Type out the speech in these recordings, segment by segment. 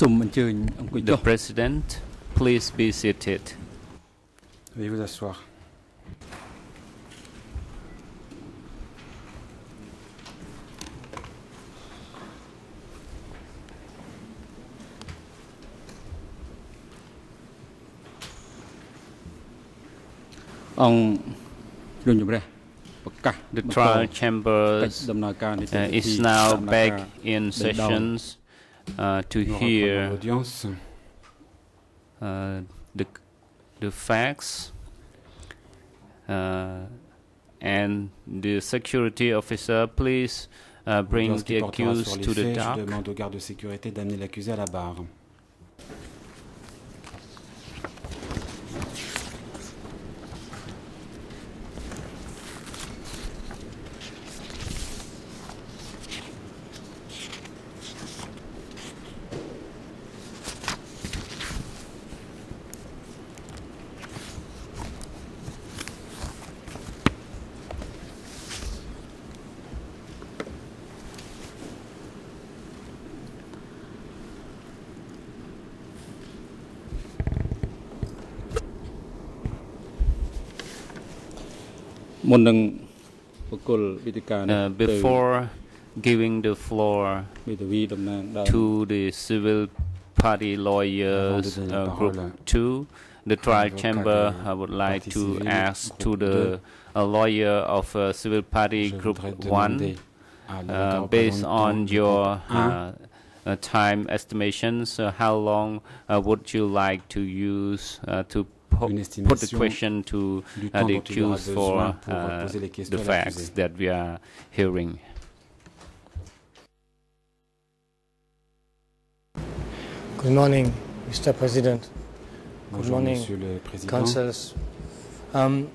សូមអញ្ជើញអង្គុយចុ The ះ President, please be seated. Veuillez vous asseoir. អង្គលោកជំរះប្រកាស The បន្ត trial កិច្ច chambers ដំណើរការនីតិ uh, វិធី is now ដំណើរការ back in down. sessions Uh, to Nous hear uh, the, the facts uh, and the security officer, please uh, bring the accused les to the faits, dock. Je demande au garde de sécurité d'amener l'accusé à la barre. ။ មុននឹងបកគលវិទ្យការនេះ Uh, ទៅ before giving the floor មេធាវីតំណាងដើម to the civil party lawyers Avant de donner la uh, group parole two, the trial avocat chamber, de I would like partie to civile, ask to groupe the a lawyer of uh, civil party Je group voudrais one, demander à l'avocat uh, based représentant on du your groupe un uh, uh, time estimations, uh, how long uh, would you like to use uh, to po- une put the question to uh, the dont il aura accused for uh, the facts that we are hearing? Good morning, Mr. President, Bonjour, morning, Monsieur le Président, councillors. Um,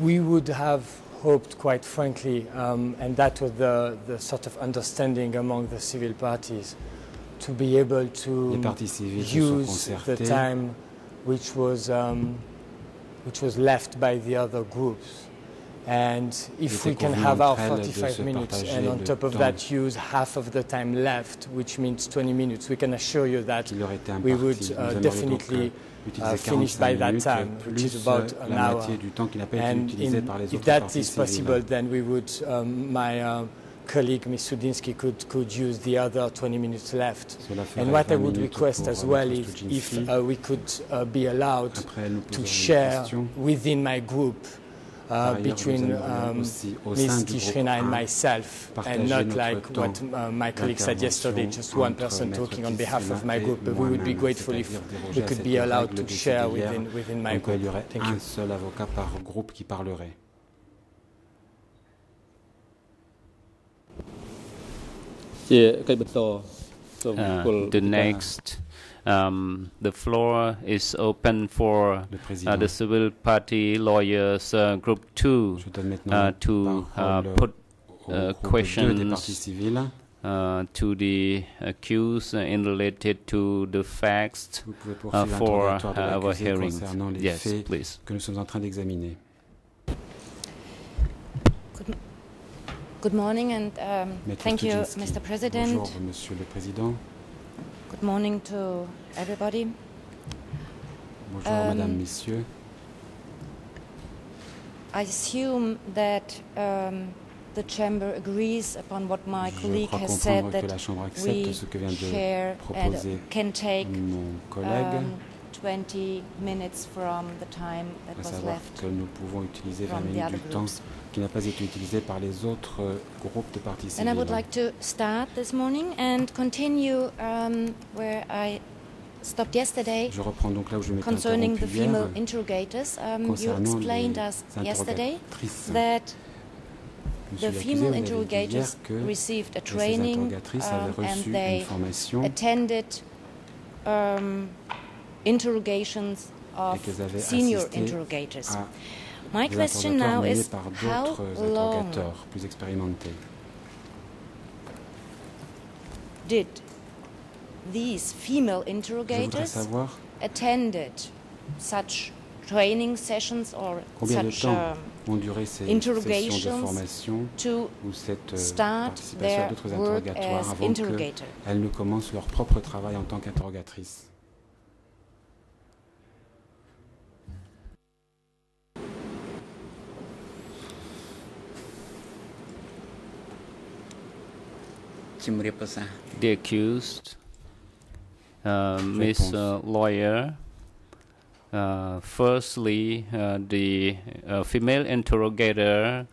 we would have hoped, quite frankly, um, and that was the, the sort of understanding among the civil parties, to be able to parties civiles se sont use the time which was, um, which was left by the other groups. And if we can have our entre elles de 45 minutes and on top of that use half of the time left, which means 20 minutes, we can assure you that qu'il aurait été we would uh, definitely euh, uh, finish by that time, which is about euh, an hour. moitié du temps qui n'a pas été And in- if that is possible, then we would, um, my uh, colleague, Ms. Sudinsky, could, could use the other 20 minutes left. And what I would request as well is if uh, we could uh, be allowed to share within my group uh, between um, aussi, au sein Ms. Tishrina and myself, and not like what uh, my colleague said yesterday, just one person talking on behalf of my group, but we would be grateful if we could be allowed to share within, within my group. il y aurait Thank you. ជាកិច្ចបន្តសូមបកគល Uh, the វិទ្យាការ next, um, the floor is open for Le uh, Président, the civil party lawyers, uh, group two, je donne maintenant uh, la to uh, parole put au uh, groupe 2 des questions parties civiles. uh, to the accused uh, in related to the facts Vous pouvez uh, poursuivre for l'interrogatoire de uh, our l'accusé hearing. concernant les Yes, faits please. Good morning and um, thank you, Mr. President. Bonjour, Monsieur le Président. Good morning to everybody. Bonjour, Euh, Madame, Messieurs. I assume that um, the chamber agrees upon what my colleague has said that la Chambre accepte we ce que vient de share and can take um, 20 minutes from the time that was left que nous pouvons utiliser 20 from the minutes other du temps. Qui n'a pas été utilisé par les autres euh, groupes de partis And I would civiles. like to start this morning and continue um, where I stopped yesterday. Je reprends donc là où je m'étais Concerning the female interrogators, um, you explained us yesterday that the female interrogators que received a training um, and reçu they attended um, interrogations of senior interrogators. My question now is par how d'autres long plus expérimentés. did these female interrogators attended such training sessions or Combien de such de interrogations formation to ou cette euh, start their work as avant interrogator? qu'elles ne commencent leur propre travail en tant qu'interrogatrices The accused, uh, Miss uh, Lawyer. Uh, firstly, uh, the uh, female interrogator,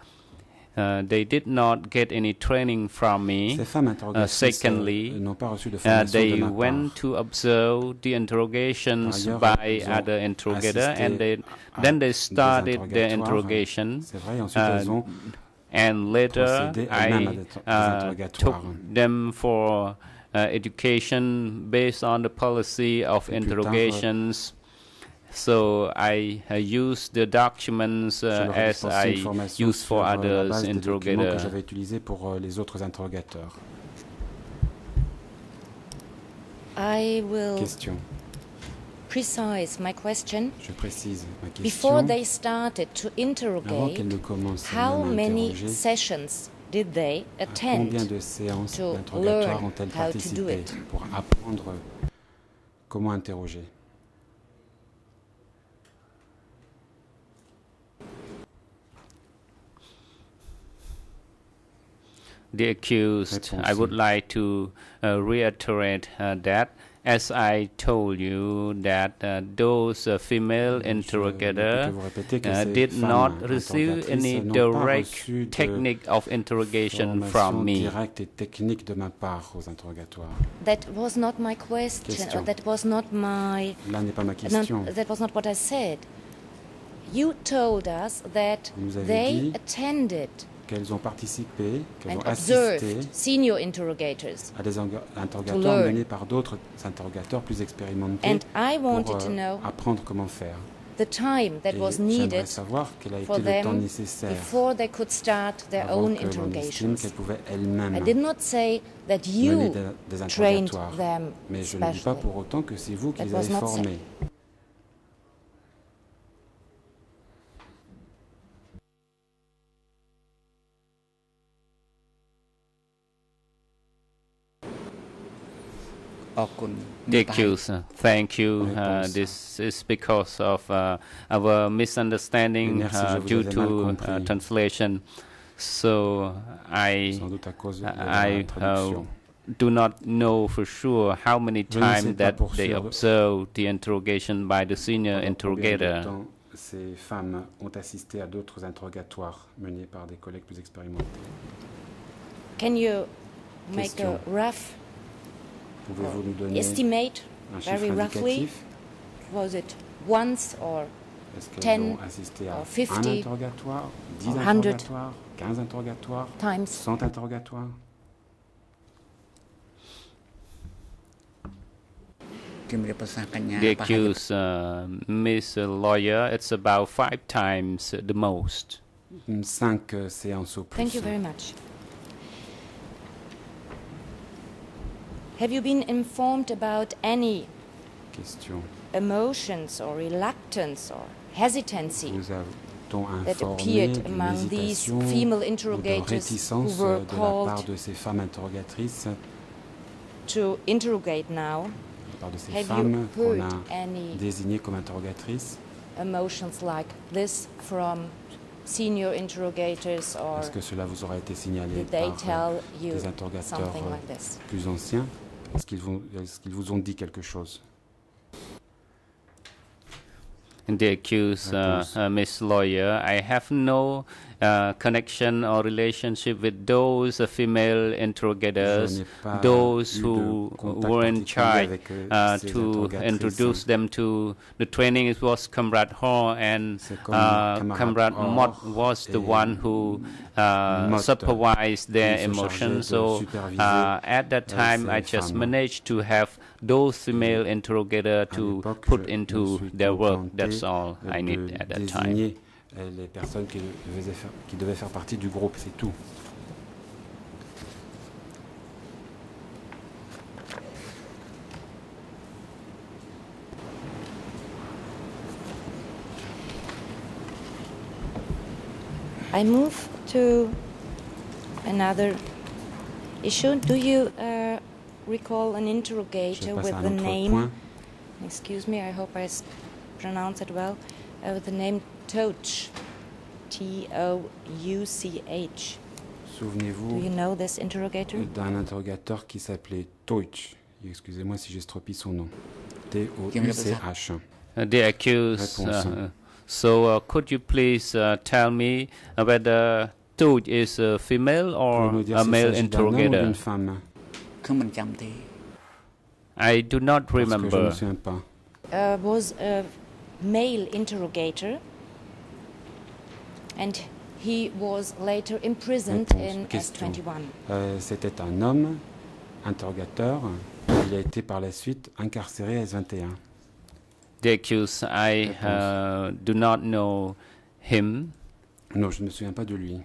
uh, they did not get any training from me. Ces femmes interrogatrices secondly, euh, n'ont pas reçu de Uh, formation de they ma went part. to observe the interrogations Par ailleurs, by elles ont other interrogator, assisté and they, à then they des started their interrogatoires. interrogation. C'est vrai, ensuite uh, elles ont and later procédé elles-mêmes à I des, des uh, took interrogatoires. them for uh, education based on the policy of Et plus tard, interrogations. So I uh, used the documents Je uh, leur ai as dispensé une I formation use for sur, euh, la others base des documents que interrogators. j'avais utilisés pour euh, les autres interrogateurs. I will Question. Precise my question. Je précise ma question. Before they started to Avant interrogate, ne commencent how many sessions did they à combien attend? de séances to d'interrogatoire learn ont-elles how to do participé it? pour apprendre comment interroger the accused, I would like to uh, reiterate uh, that as I told you that uh, those uh, female Je ne peux interrogator que vous répéter que uh, ces did femmes not receive interrogatrices any n'ont pas direct reçu de technique of interrogation formation from me. directe et technique de ma part aux interrogatoires. That was not my question. Question. Or that was not my. Là n'est pas ma not- question. that was not what I said. You told us that Vous nous avez they dit attended Qu'elles ont participé, qu'elles ont assisté senior interrogators. à des learn. menés par d'autres interrogateurs plus expérimentés And I pour wanted to euh, know apprendre comment faire. the time that Et was needed savoir quel a été le temps nécessaire before they could start their avant own interrogations. qu'elles pouvaient elles-mêmes I did not say that mener you des, des trained interrogatoires. them Mais je ne dis pas pour autant que c'est vous qui That les avez said. Formés. The accused, uh, thank you. Uh, this is because of uh, our misunderstanding uh, due to uh, translation. So I Sans doute à cause de I, uh, do not know for sure how many Je ne sais times that they observed the interrogation by the senior Pendant combien de interrogator. ces femmes ont assisté à d'autres interrogatoires menés par des collègues plus expérimentés. Can you make Question. a rough Pouvez-vous nous donner estimate? un chiffre very roughly? Was it once or Est-ce qu'elles 10 ont assisté à or un 50 interrogatoire, 10 or 100 interrogatoires, 15 interrogatoires, times? 100 interrogatoires? The accused, uh, Miss Lawyer, it's about five times the most. 5 séances au plus. Thank you very much. Have you been informed about any Question. emotions or reluctance or hesitancy Vous a-t-on that informé appeared d'une among these hésitation female ou de interrogators réticence who were euh, de la part called de ces femmes interrogatrices, to interrogate now? de la part de ces Have femmes you qu'on heard a any désignées comme interrogatrices? emotions like this from senior interrogators or Est-ce que cela vous aura été signalé did they par euh, tell you des interrogateurs something euh, like this? Est-ce qu'ils vous, ont dit quelque chose? And the accused, uh, uh, Miss Lawyer, I have no uh, connection or relationship with those uh, female interrogators, those who were in charge euh, uh, to introduce them to the training. It was Comrade Hall, and uh, Comrade Mott was the one who uh, supervised their emotions. So uh, at that euh, time, I just managed to have those female interrogators to put into their work. That's all I need at that time. Euh, les personnes qui devaient, faire, qui devaient faire partie du groupe, c'est tout. I move to another issue. Do you uh, recall an interrogator with the name? point. Excuse me, I hope I pronounce it well uh, the name Toch. T-O-U-C-H. Souvenez-vous you know d'un interrogateur qui s'appelait Toch. Excusez-moi si j'estropie son nom. T-O-U-C-H. Uh, the accused. Uh, so, uh, could you please uh, tell me whether Toch is a female or a male interrogator? Une femme. I do not remember. je me souviens pas. Uh, was a male interrogator, and he was later imprisoned Réponse. in Question. S21. Euh, C'était un homme interrogateur. Il a été par la suite incarcéré à S21. The accused, I uh, do not know him. Non, je ne me souviens pas de lui.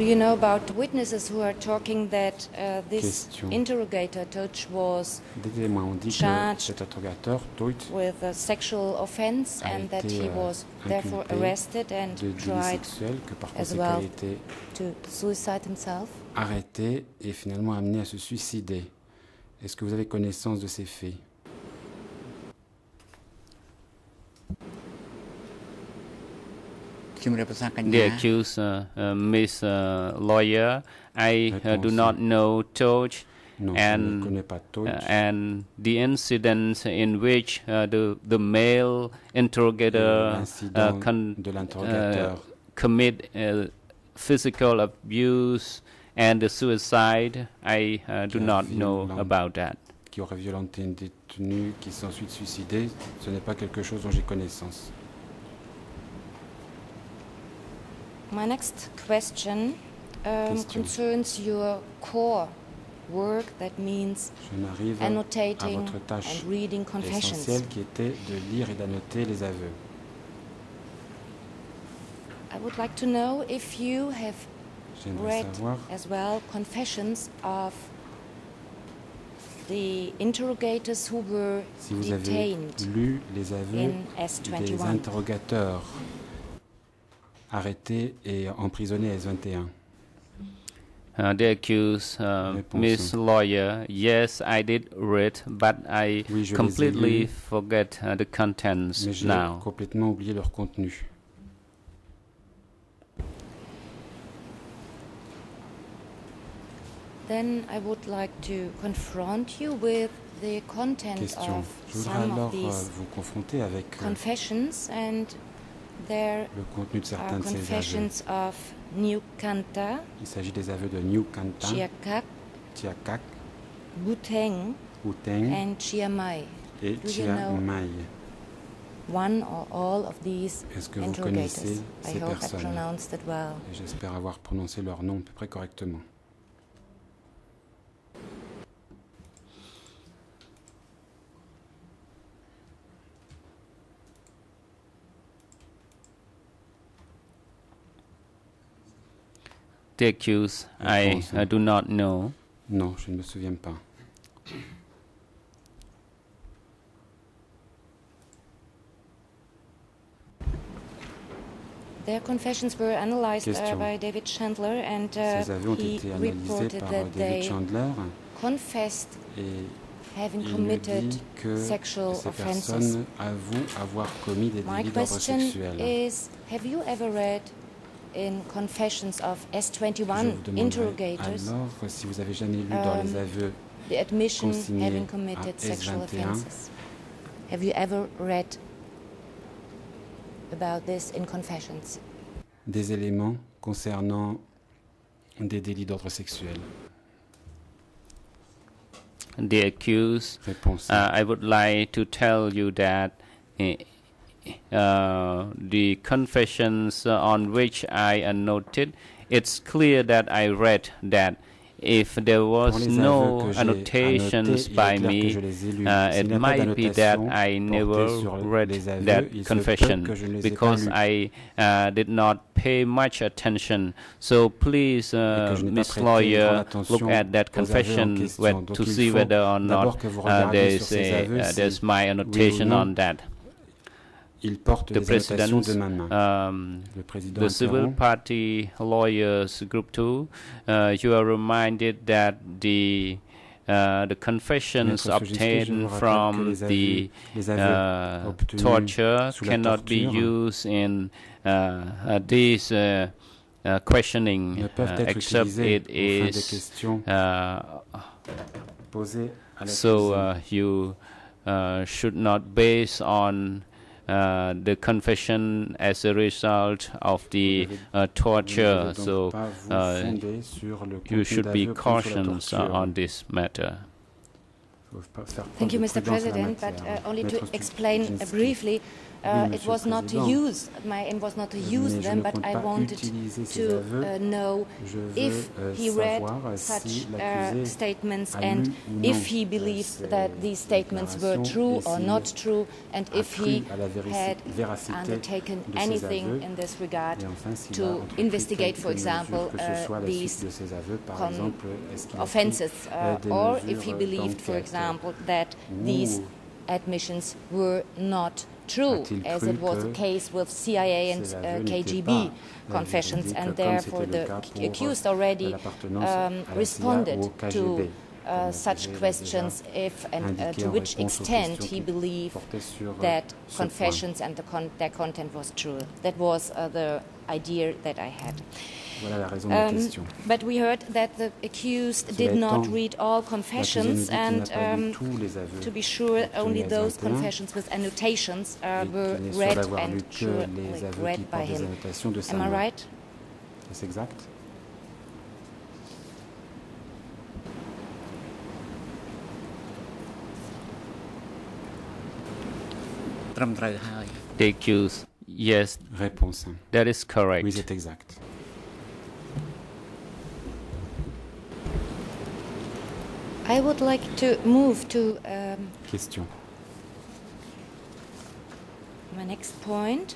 Do you know about witnesses who are talking that uh, this Question. interrogator, was Des témoins ont dit que Charged. cet interrogateur, Deutsch, with a sexual offense A and that he euh, was therefore arrested and de délit tried sexuel, que par as well. été to suicide himself? arrêté et finalement amené à se suicider. Est-ce que vous avez connaissance de ces faits? Dear accused, uh, uh, Miss uh, Lawyer, I do not know Toch. And, uh, and the incident in which uh, the, the male interrogator uh, con, commit physical abuse and the suicide, I do not know about that. Qui aurait violenté une détenue qui s'est ensuite suicidée, ce n'est pas quelque chose dont j'ai connaissance. My next question, um, concerns your core work, that means à annotating votre tâche and reading confessions. essentielle qui était de lire et d'annoter les aveux. I would like to know if you have read as well confessions of the interrogators who were si vous avez detained lu les aveux in des S21. interrogateurs arrêtés et emprisonnés à S21. Uh, the accused, uh. Miss Lawyer, yes, I did read, but I Oui, completely forget uh, the contents mais j'ai now. complètement oublié leur contenu. Then I would like to confront you with the content Question. of Je voudrais some of alors euh, these vous confronter avec euh, confessions, and le contenu de certains are de ces aveux. New Kanta, Il s'agit des aveux de New Kanta, Chiakak, Tiakak, Buteng, and Chiamai. et do you Chia know Mai. One or all of these Est-ce que vous connaissez I ces hope I personnes? well. Et j'espère avoir prononcé leur nom à peu près correctement. The accused, I uh, do not know. Non, je ne me souviens pas. Their confessions were analyzed uh, by David Chandler, and uh, Ces aveux ont he été reported par that David they Chandler confessed et having committed que sexual ces offenses. personnes avouent avoir commis des My délits d'ordre sexuel. is Have you ever read in confessions of S21 interrogators alors si vous avez jamais lu dans les Um, aveux the admission consignés having committed sexual offenses? Have you ever read about this in confessions? des éléments concernant des délits d'ordre sexuel. The accused, uh, I would like to tell you that uh, the confessions on which I annotated, it's clear that I read that if there was no annotations by me, uh, it might be that I never read that confession because I uh, did not pay much attention. So please, uh, Ms. Lawyer, look at that confession to see whether or not uh, there's, uh, there's my annotation on that. Il porte The des annotations President, de ma main. um, Le président the Civil interrompt. Party Lawyers Group 2, uh, you are reminded that the uh, the confessions Maître Soginski, je vous obtained rappelle que from les the aveux, les aveux uh, obtenus torture sous la cannot be torture used in uh, uh, this uh, uh, questioning, ne peuvent uh, être except utilisés it aux fins des is questions uh, posées à so l'accusé. uh, you uh, should not base on uh, the confession as a result of the Vous uh, Vous ne torture. devez donc so pas vous uh, fonder sur le you contenu should be d'aveux pris sur la cautious uh, torture. on this matter. Faut pas faire preuve Thank you, de Mr. prudence en la President. But matière. uh, only Maître to Stu- explain uh, Stuczynski. briefly, Uh, it was not to use my aim was not to use them, but I wanted to uh, know if he read such uh, statements and if he believed that these statements were true or not true, and if he had undertaken anything in this regard to investigate, for example, uh, these offenses, uh, or if he believed, for example, that these admissions were not true, A-t-il as cru it was the que case with CIA and ces uh, aveux n'étaient KGB pas, euh, confessions, véridiques, and comme therefore c'était le the cas pour, accused euh, already l'appartenance um, à la CIA ou responded au to KGB, uh, comme such je l'ai questions déjà if and uh, indiqué to en which réponse aux extent questions he qui believed portaient sur, euh, that ce point. confessions and the con- their content was true. That was uh, the idea that I had. Voilà la raison de Um, la question. But we heard that the accused Cela did not étant, read all L'accusé nous confessions, dit qu'il n'a and pas lu um, tous les aveux to be sure, only obtenus à those 21, confessions with annotations uh, et were qu'il n'est sûr read d'avoir lu and que surely les aveux qui read by portent des him. annotations de sa Am I main. right? Est-ce exact The accused, yes, Réponse. that is correct. Oui, c'est exact. I would like to move to um, Question. my next point.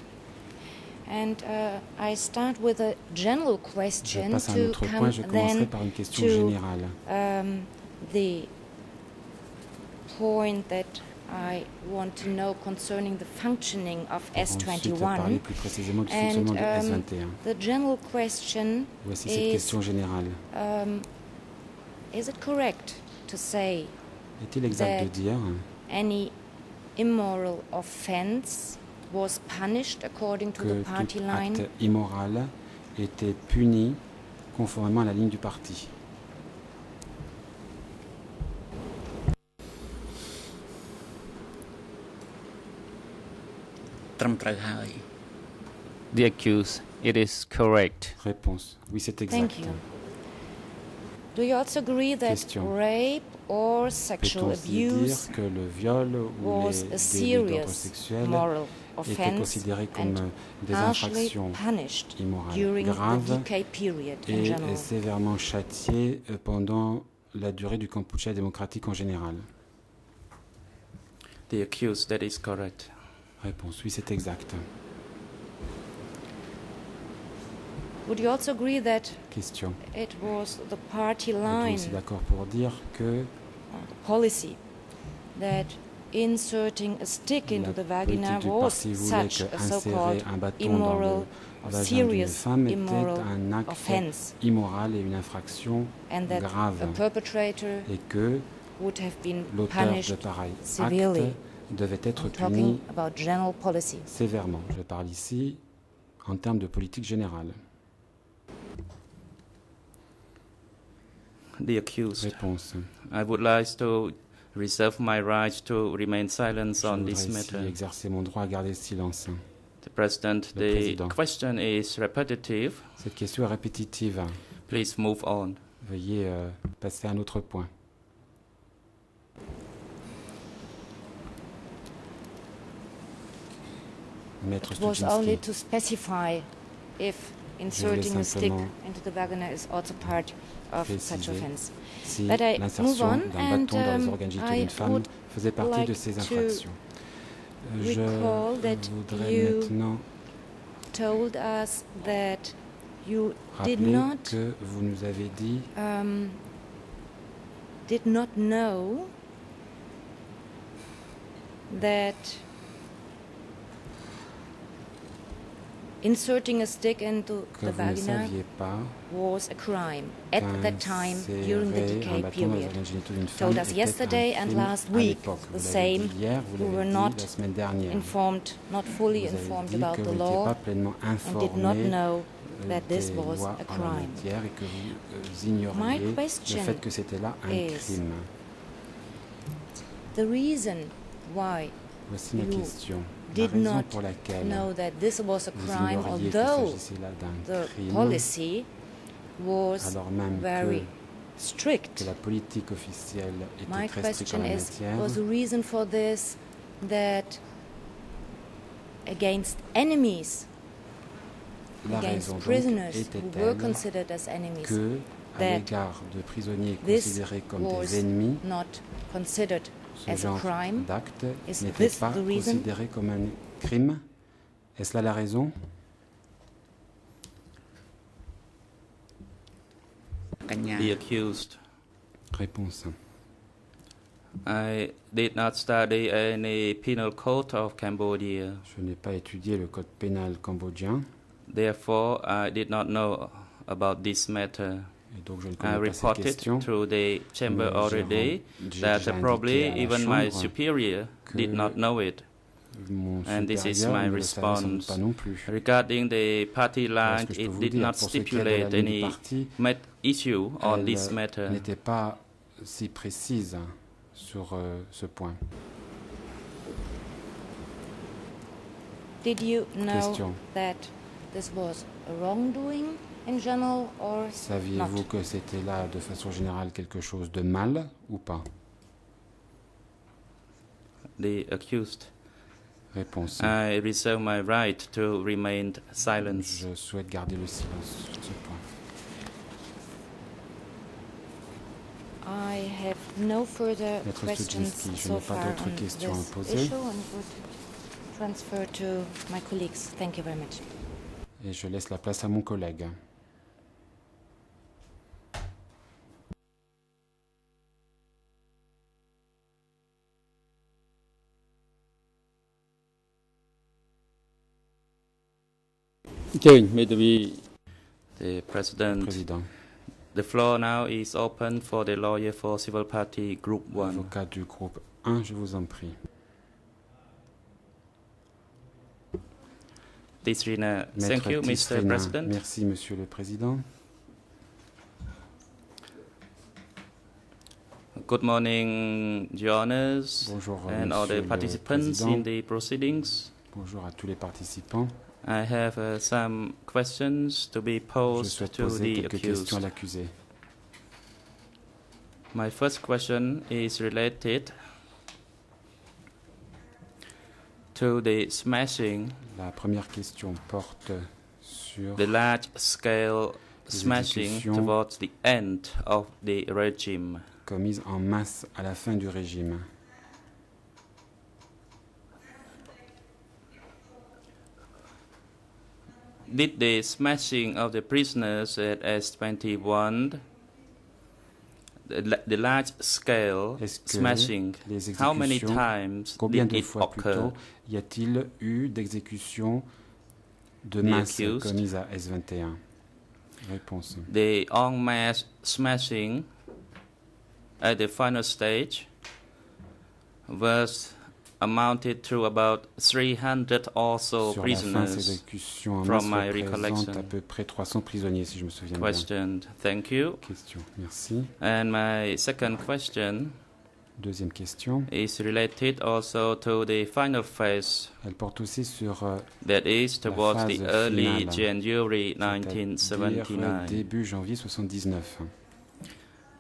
And uh, I start with a general Je question passe à un to point. come Je commencerai then par une question to générale. um, the point that I want to know concerning the functioning of S21. plus And um, S21. the general question Voici cette is question générale. um, Is it correct to say Est-il exact de that dire any immoral offense was punished according to que the party tout line? acte immoral était puni conformément à la ligne du parti The accused, it is correct. Réponse. Oui, c'est exact. Thank you. Do you also agree that Question. rape or sexual abuse dire que le viol ou was les a délits d'ordre serious sexuel moral étaient offense considérés comme and des harshly infractions punished immorales during the graves decay period in et general? sévèrement châtiées euh, pendant la durée du Kampuchea démocratique en général The accused, that is correct. Réponse. Oui, c'est exact. Would you also agree that Question. it was the party line, aussi d'accord pour dire que the policy, that inserting a stick into the vagina was such a so-called immoral serious un acte offense, immoral et une infraction and that grave perpetrator et que would have been l'auteur de pareil acte devait être puni about policy. sévèrement. Je parle ici en termes de politique générale. The accused. Réponse. I would like to reserve my right to remain silent Je on voudrais this matter. exercer mon droit à garder le silence. The President, Le the Président. question is repetitive. Cette question est répétitive. Please move on. Veuillez euh, passer à un autre point. Maître It was only to specify if inserting a stick into the vagina is also part of such préciser offense. si But I move l'insertion on d'un and, bâton dans les um, organes génitaux I d'une femme would faisait partie like de ces to infractions. Euh, Je voudrais maintenant Told us that you did rappeler not que vous nous avez dit um, did not know that inserting a stick into que the vous ne vagina saviez pas was a crime. At that time during the decay period. Told us yesterday and last week the same. We were not informed, not fully informed about the law and did not know that this was a crime. My question is the reason why you did not know that this was a crime, although the policy was alors même very que, strict. que la politique officielle My était très stricte en la is matière. was the reason for this that against enemies, La against raison prisoners who were considered as enemies, que, à l'égard de prisonniers considérés comme des ennemis, not considered ce as a genre crime? d'acte n'était pas considéré comme un crime? Est-ce là la raison? The accused. Réponse. I did not study any penal code of Cambodia. Je n'ai pas étudié le code pénal cambodgien Therefore, I did not know about this matter. et donc je ne I connais pas ces reported questions. to the chamber already j'ai that déjà probably indiqué à la even my Chambre superior que did not know it. Mon and this is supérieur my response. pas non plus. Regarding the party line, it did dire. not stipulate any parti, met issue on elle, this euh, matter. n'était pas si précise sur euh, ce point. Did you know Question. that this was a wrongdoing in general or Saviez-vous que c'était là de façon générale quelque chose de mal ou pas? The accused. Réponse. I reserve my right to remain silent. Je souhaite garder le silence sur ce point. I have no further Maître questions je so n'ai pas far d'autres on questions à this poser. issue and would transfer to my colleagues. Thank you very much. Et je laisse la place à mon collègue. The President. Président, The floor now is open for the lawyer for Civil Party Group 1. avocat du groupe 1, je vous en prie. Tisrina. Thank you, Mr. President. Merci, Monsieur le Président. Good morning, Your Honors, Bonjour, and all the le participants Président. in the proceedings. Bonjour à tous les participants. I have uh, some questions to be Je posed souhaite to poser the quelques questions à l'accusé. My first question is related to the smashing, La première question porte sur the large scale smashing towards the end of the regime. commise en masse à la fin du régime. Did the smashing of the prisoners at S21, the, the large scale smashing, les how many times combien did de it fois occur? plutôt y a-t-il eu d'exécutions de The masse commises à S21 Réponse. The en masse smashing at the final stage was amounted to about 300 or so Sur la fin, ces prisoners. from my recollection. à peu près 300 prisonniers, si je me souviens Question. Thank you. bien. Question. Merci. And my second question Deuxième question. is related also to the final phase, Elle porte aussi sur euh, that is La towards the phase early finale, January c'est-à-dire 1979. début janvier 79.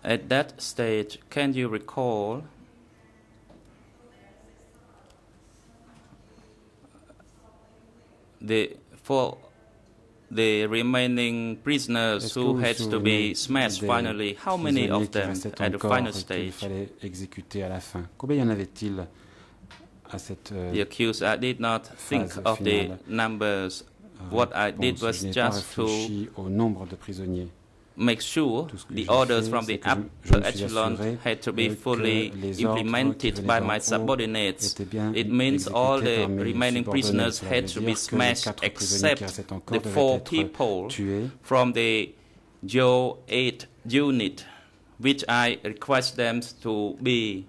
At that stage, can you recall the for the remaining prisoners who had to be smashed finally, how many of qui them at the final stage? fallait exécuter à la fin? Combien y en avait-il à cette euh, The accused, I did not think phase of the finale? numbers. What I did was just to au nombre de prisonniers. Make sure Tout ce que the j'ai orders fait, from c'est the que je- upper je me suis echelon assuré, had to be euh, que fully les ordres qui implemented venaient by d'en my haut subordinates. étaient bien It means all exécutés the par mes remaining subordonnés. prisoners Cela had veut to dire be que les smashed quatre prisonniers qui except restaient encore the devaient four être people tués from the Joe 8 unit, which I request them to be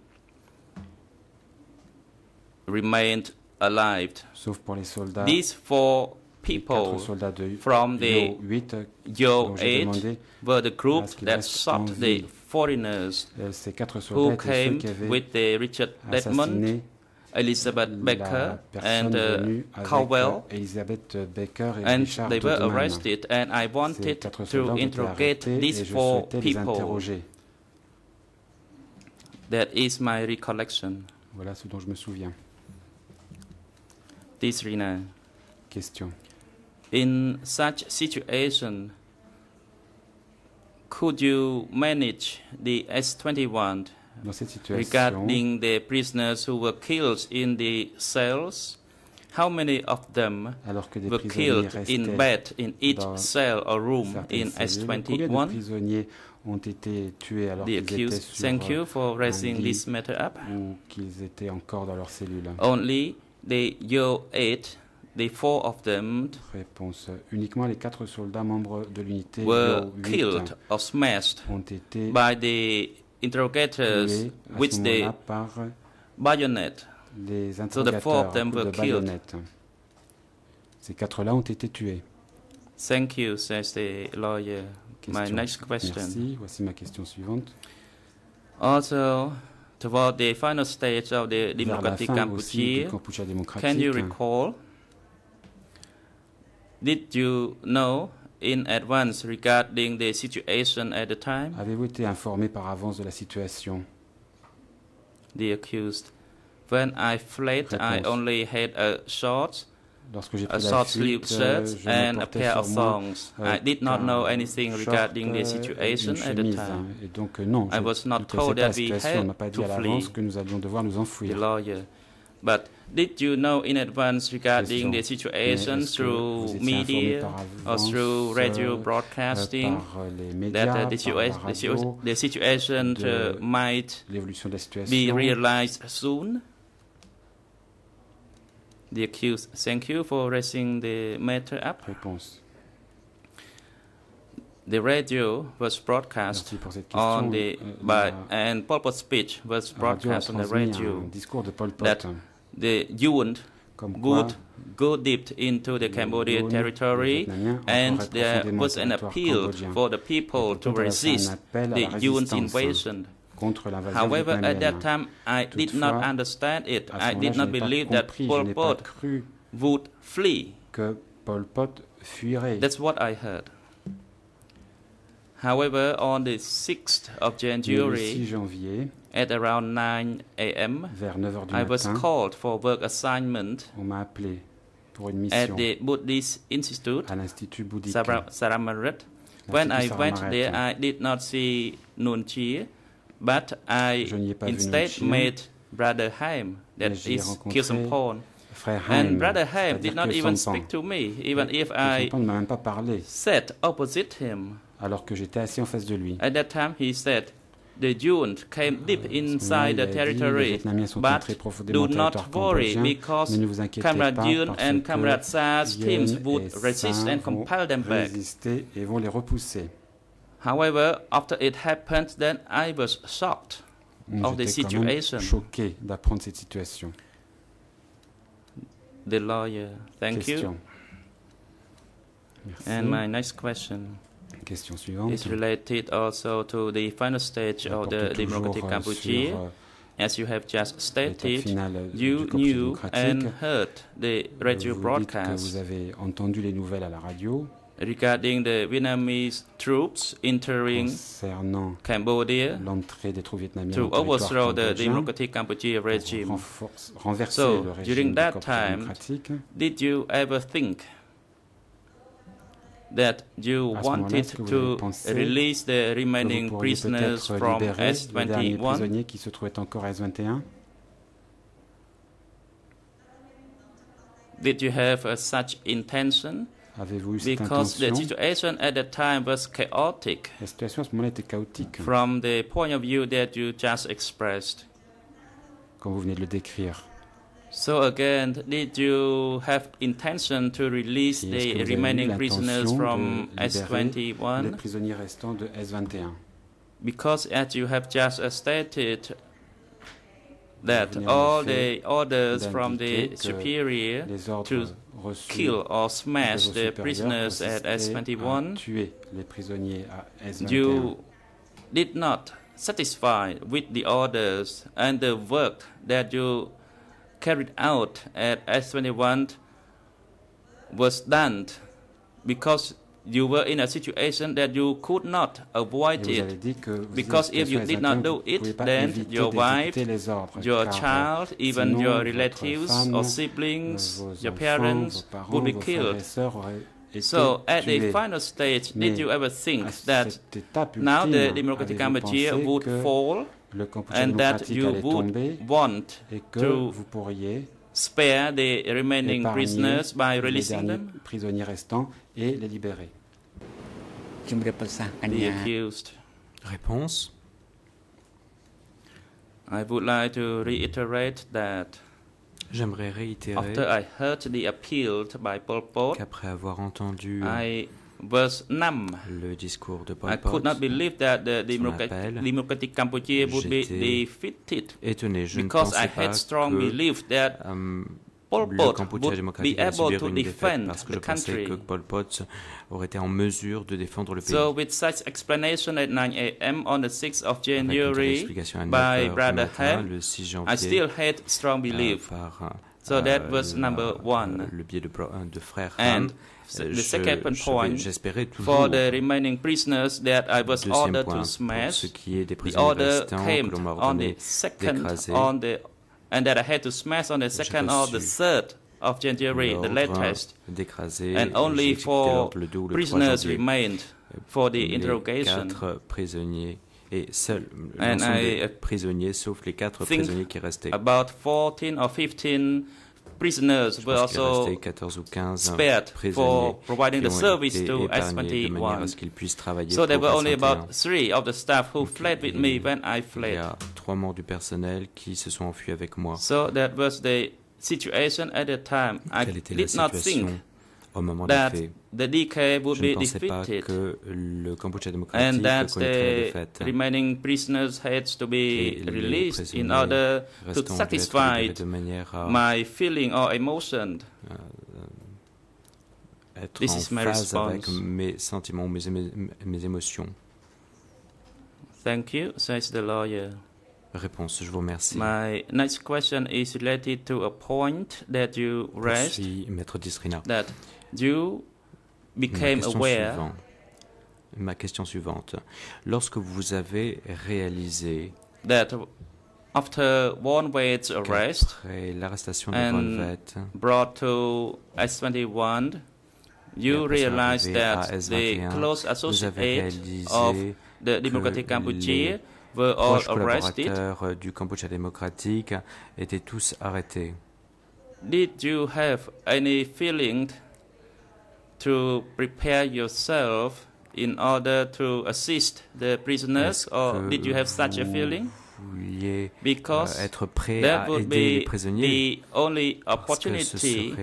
remained alive. sauf pour les soldats. These four les quatre people soldats de from the Yo 8 Joe dont j'ai 8 demandé, were the group à ce qu'il that reste shot en the vie. foreigners euh, ces quatre soldats who étaient ceux came qui avaient with the Richard Desmond, assassiné Elizabeth la Becker, personne and uh, venue avec Cowell, euh, Elizabeth Baker et and Richard they were Dodeman. arrested. And I Ces wanted quatre soldats to ont été interrogate arrêtés these et je four souhaitais les people. interroger. That is my recollection. Voilà ce dont je me souviens. This Rina. Question. In such situation, could you manage the S-21 Dans cette situation, regarding the prisoners who were killed in the cells? How many of them alors que des were killed in bed in each cell or room in cellules, combien de S-21? ont été tués alors qu'ils étaient sur thank you euh, for raising this matter up. ou qu'ils étaient encore dans leurs cellules Only the Yo 8, the four of them Réponse. Uniquement les quatre soldats membres de l'unité were Yo 8 killed or smashed ont été by the interrogators tués à with ce the moment-là par bayonet. les So the four interrogateurs of them were de killed. baïonnette. Ces quatre-là ont été tués. Thank you, says the lawyer. My Question. next question. Merci. Voici ma question suivante. Also, toward the final stage of the Democratic Cambodia, can you recall? Did you know in advance regarding the situation at the time? avez-vous été informé par avance de la situation? The accused. When I fled, I Réponse. only had a short, Lorsque j'ai a pris la short sleeve euh, shirt je me and a pair of thongs. I did not know anything regarding the euh, situation at the time. hein. Et donc euh, non, I je was not told that we had to à l'avance flee. que nous allions devoir nous The enfouir. lawyer. But did you know in advance regarding the Question. situation Mais est-ce que vous through étiez informé media par or avance, through radio euh, broadcasting par euh, les that médias, uh, the, par la situa- the, situa- radio, the situation de uh, might l'évolution de la be situation realized soon? The accused, thank you for raising the matter up. Réponse. The radio was broadcast Merci pour cette on question. the Euh, by la and Pol Pot's speech was radio a broadcast on the transmis radio. un discours de Pol Pot, that The Yuan comme quoi would go deep into the les Cambodian Yun, les territory Vietnamiens, and entreraient there profondément was au an territoire appeal cambodgien. for the people Et to pourtant, elle a fait un resist appel à the la Yuan's résistance invasion. contre l'invasion However, at that vietnamienne. time, I did not Toutefois, understand it. À ce I moment-là, did je not n'ai pas believe that compris, je Pol n'ai pas Pot cru would flee. que Pol Pot fuirait. That's what I heard. However, on the 6th of Mais le 6 January, janvier, at around 9 a.m., vers 9h du I was matin, called for work assignment on m'a appelé pour une at the Buddhist Institute, à l'Institut bouddhique. Sara-. When I went there, I did not see Nun Chie, but I Je n'y ai pas vu instead met Brother Haim, that is mais j'y ai is rencontré Kilsampon. Frère Haim, And Brother Haim did not even speak to me, even if I Sampan ne m'a même pas parlé, sat opposite him. alors que j'étais assis en face de lui. At that time, he said, The Yuan came deep moment-là, inside the territory, but do not worry because mais ne vous inquiétez Comrade parce and Comrade Sa's teams et would resist and compel them back. résister et vont les repousser. However, after it happened, then I was shocked. of the situation. choqué d'apprendre cette situation. The lawyer, thank you. Merci. And my next question Question suivante. is related also to the final stage of the Democratic euh, Cambodia. sur, euh, As you have just stated, you knew and heard the radio vous dites que vous broadcast avez entendu les nouvelles à la radio regarding the Vietnamese troops entering concernant Cambodia l'entrée des troupes vietnamiennes to overthrow the Democratic Cambodia pour regime. renforce- renverser So, le régime during du that time. Did you ever think that you wanted to release the remaining prisoners from libérer les derniers S21? prisonniers qui se trouvaient encore à S21 Did you have uh, such intention? Avez-vous eu cette Because the intention? situation at that time was chaotic La situation à ce moment-là était chaotique, from the point of view that you just expressed. comme vous venez de le décrire. So again, did you have intention to release Et est-ce que the vous avez eu remaining prisoners l'intention from de libérer les S21? prisonniers restants de S21 Because as you have just uh, stated that venez en all effet the orders from the d'indiquer que superior Les ordres to reçus kill or de smash vos the supérieurs prisoners at consistaient à S21, tuer les prisonniers à S21. you did not satisfy with the orders and the work that you carried out at S21 was done because you were in a situation that you could not Et avoid vous avez it. dit que vous Because étiez en if you situation did S21, not vous do ne pouviez it, pas then éviter your d'exécuter wife, les ordres, your car, child, even sinon, your votre relatives femme, or euh, siblings, vos your enfants, parents vos parents, would be vos frères killed. et sœurs auraient été So at the tués. final stage, did Mais you ever think à that cette étape now the ultime, Democratic avez-vous Cambodia pensé would que fall? le composite démocratique allait tomber et vous pourriez spare the remaining prisoners by releasing them? prisonniers restants et les libérer. The accused. Réponse. I would like to reiterate that J'aimerais réitérer qu'après avoir entendu I le discours de I Pol could Pot, not believe that the Democratic, appel, Democratic Cambodia would be defeated étonné, je ne because I pensais pas had strong que belief that euh, Pol Pot would be able to defend parce que the je country. que Pol Pot aurait été en mesure de défendre le pays. So, with such explanation at 9 a.m. on the 6th of January, explication à 9 by heures du Brother Hem, le 6 I janvier, still had strong euh, belief. par So that euh, was number one. le biais de, frère And Ham. The je- second point, vais- J'espérais toujours for the remaining prisoners that I was ordered point, to pour ce smash, qui est des prisonniers restants came que l'on m'a ordonné d'écraser. on the, and that I had to smash on the second or the third of January, the latest, and only exécuté for l'ordre le 2 ou le 3 prisoners remained for the interrogation. quatre prisonniers et seuls prisonniers sauf les quatre prisonniers qui restaient. About 14 or 15 prisoners were also restait 14 ou 15 spared for providing the service to épargnés de manière à S21. ce qu'ils puissent travailler So there were only about S21. three of the staff who fled with me il- when I Il y fled. a trois membres du personnel qui se sont enfuis avec moi. So that was the situation at the time. I did not think au moment des faits the DK would Je ne pensais pas que le Cambodge and démocratique that connaîtrait la the défaite. remaining prisoners had to Et be les released in prisonniers devaient être libérés de manière à my feeling or emotion. être This en is my phase avec response. mes sentiments, mes, émo- mes émotions. Thank you, says the lawyer. Réponse, je vous remercie. My next question is related to a point that you raised Poursuit Maître Disrina. that you Ma became question, aware suivante. Ma question suivante. Lorsque vous avez réalisé that after one Wade's arrest qu'après l'arrestation de Vett, brought to S21, you après à that the S21, close associates of the que Democratic les Cambodia were all arrested. euh, du Cambodge démocratique étaient tous arrêtés. Did you have any feeling to prepare yourself in order to assist the prisoners, or did you have such a vous feeling? vouliez Because euh, être prêt that à would aider les be prisonniers? the only opportunity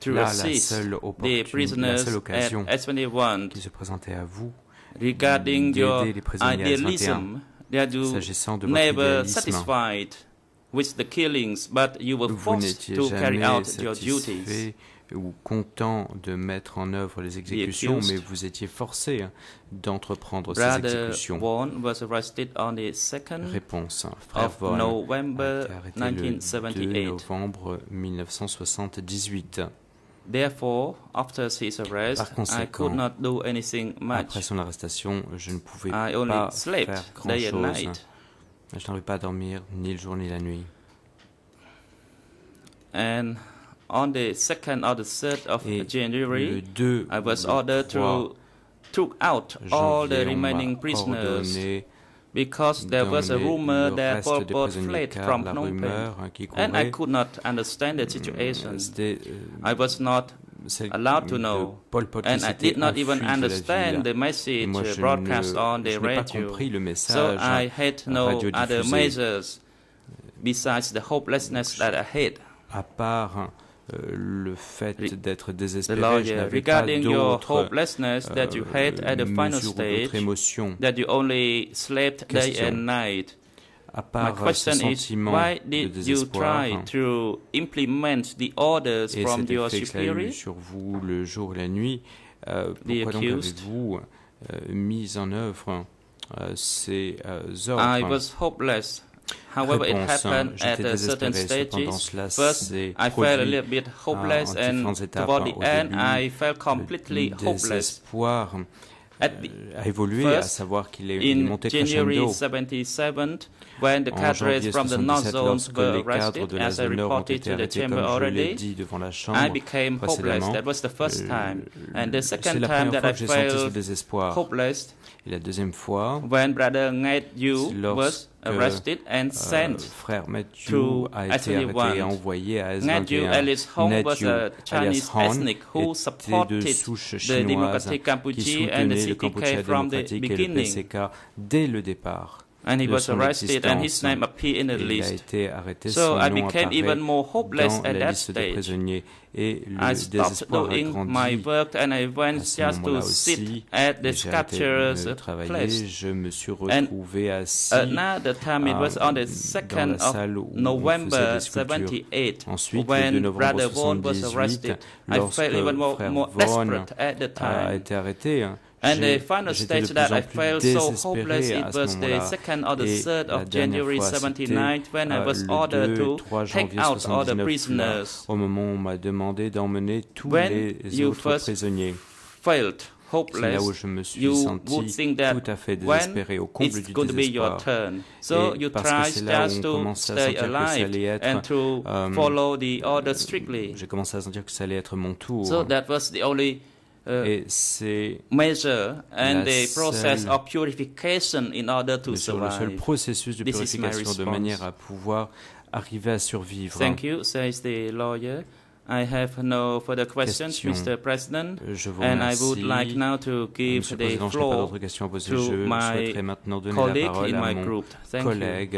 to assist the prisoners at occasion S21 qui se présentait à vous regarding your les prisonniers à S21. idealism that you never satisfied with the killings, but you were Vous forced to carry out your duties. Ou content de mettre en œuvre les exécutions, mais vous étiez forcé hein, d'entreprendre ces exécutions. Vaughan was arrested on the 2nd Réponse. Frère of Vaughan a November été arrêté le 2 1978. novembre 1978. Therefore, after his arrest, I could not do anything much. Après son arrestation, je ne pouvais I only pas slept faire day and grand-chose. night. Je n'arrivais pas à dormir ni le jour ni la nuit. And on the 2nd or the 3rd of Et January, le 2 I was ordered 3 to took out all the remaining prisoners because there was a rumor that Pol Pot fled from Phnom Penh. rumeur hein, qui And I could not understand the situation. euh, I was not allowed to know. And I did not even enfui de la understand the message broadcast on the je n'ai pas radio. So I had no other measures besides the hopelessness that I had. Euh, le fait Re- d'être désespéré, je lawyer, n'avais pas regarding your d'autres hopelessness that you euh, had at the final mesures ou d'autres stage, émotions. that you only slept day Question. and night. À My part euh, ce question is, why de did you désespoir try to implement the orders et from your superior? sur vous le jour et la nuit, euh, pourquoi donc avez-vous euh, mis en œuvre euh, ces euh, I ordres? was hopeless. However, it happened at a certain stages. cela First, I felt a little bit hopeless, and toward the end, I felt completely le hopeless. désespoir At the, euh, a évolué, à savoir qu'il est, monté January crescendo. 77, when the En cadres janvier from the North 77, Zones lorsque were les cadres arrested, de la as I zone nord ont reported été to the arrêtés, chamber comme je l'ai already, dit devant la I chambre became hopeless. précédemment, That was the first euh, time. And the c'est second la time première that fois I que j'ai senti ce felt désespoir. hopeless, Et la deuxième fois, when Brother Ngait Yu was lorsque, arrested and euh, sent frère Matthew to a été arrêté S21. et envoyé à Matthew S21. Ellis Hong was a Chinese ethnic who supported the Democratic qui Campuchia and the CPK from beginning. Dès le départ. And he was arrested and his name appeared in the Et il a list. été arrêté, So I became even more hopeless at la that stage. I stopped doing my work and I went just to sit at the travailler, place. je me suis retrouvé assis Another time it was on the dans 2nd la of November faisait des sculptures. 78 Ensuite, le 2 when Brother Vaughan was 78, arrested. I felt even more, desperate at the time. And the final stage that I felt so hopeless, à it was the moment-là. 2nd or the Et 3rd la of January fois, c'était, 79 when I euh, was ordered 2, to 3 take out all the 79, là, prisoners. au moment où on m'a demandé d'emmener tous When les you autres first prisonniers. Felt là hopeless. où je me suis senti would think that tout à fait désespéré, au comble it's du going to be your désespoir. turn. So Et you parce que c'est là où just on to commence à stay sentir que ça alive allait être, and to euh, follow the order strictly. J'ai commencé à sentir que ça allait être mon tour. So that was the only euh, et c'est measure and the process of purification in order to survive. Le seul processus de purification de manière à pouvoir arriver à survivre. Thank you, says the lawyer. I have no further questions, Mr. President, Je vous and I would like now to give the floor to my colleague in my group. Thank collègue.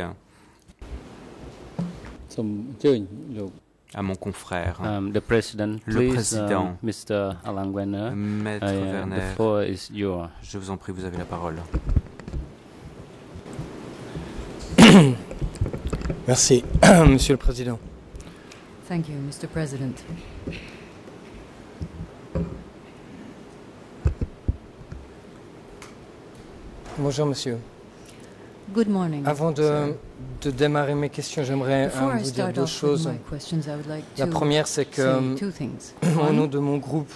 you à mon confrère, Um, the president, Le please, président. um, Mr. Alan Werner, Maître uh, the Werner. floor is yours. Je vous en prie, vous avez la parole. Merci, Monsieur le Président. Thank you, Mr. President. Bonjour, Monsieur. Good morning. Avant de, sir. De démarrer mes questions, j'aimerais euh, I vous dire deux choses. questions, like La to première, c'est que au nom de mon groupe,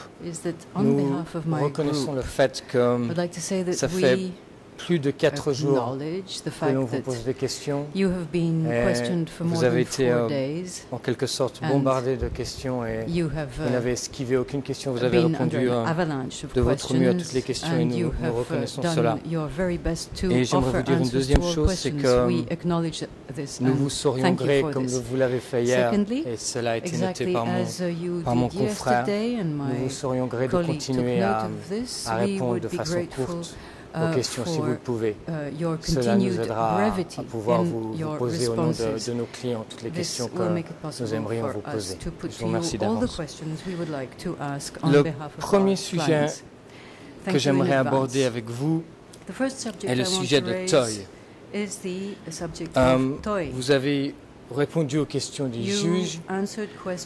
nous reconnaissons group, le fait que like ça fait we plus de quatre jours que l'on vous pose des questions. you have been Et questioned for vous avez été, euh. En quelque sorte, bombardé de questions et vous uh, n'avez esquivé aucune question. Vous avez répondu euh, de votre mieux à toutes les questions et nous- nous reconnaissons cela. Et j'aimerais vous dire une deuxième chose, c'est que nous vous saurions gré comme vous l'avez fait hier et cela a été noté par mon, uh, par mon confrère, nous vous saurions gré de continuer à, répondre de façon courte uh, aux questions si vous le pouvez. uh, your Cela nous aidera à- pouvoir vous, vous poser au nom de, nos clients toutes les questions que nous aimerions vous us poser. to put Je vous remercie d'avance. questions we would like to ask on Le behalf of premier sujet que j'aimerais aborder avec vous The first subject est le sujet de Toy. Euh, Toy. Vous avez répondu aux questions du juge.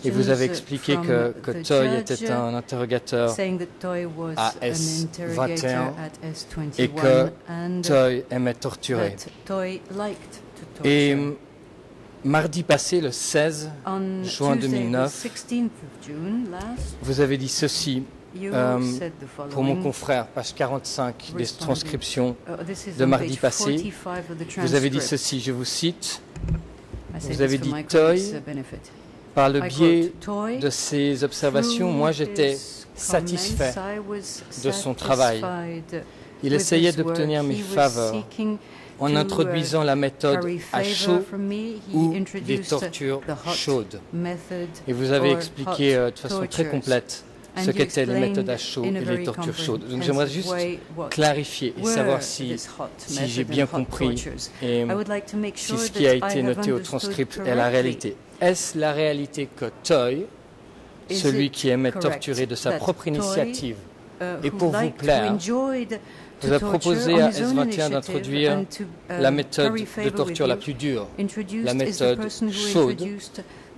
et vous avez expliqué que, que Toy était un interrogateur à an S21 interrogator at S21 et que Toy aimait torturer. Et mardi passé, le 16, On juin Tuesday, 2009, the 16th of June last, vous avez dit ceci you euh, pour mon confrère, page 45 des transcriptions. Is de mardi passé, 45 of the Vous avez dit ceci, je vous cite, vous avez dit Toy, par le biais de ces observations, moi j'étais satisfait de son travail. Il essayait d'obtenir mes faveurs en uh, introduisant la méthode à chaud ou des tortures chaudes. Et vous avez expliqué euh, de façon très complète ce qu'étaient les méthodes à explained chaud in a et les tortures chaudes. Donc j'aimerais juste clarifier et savoir si, si j'ai bien compris et I would like to make si ce qui a été noté au transcript est la réalité. Est-ce la réalité que Toy, Is celui qui aimait torturer de sa propre initiative, uh, Et pour vous plaire, vous a proposé à his own S21 initiative d'introduire um, la méthode de torture la plus dure introduced la méthode chaude,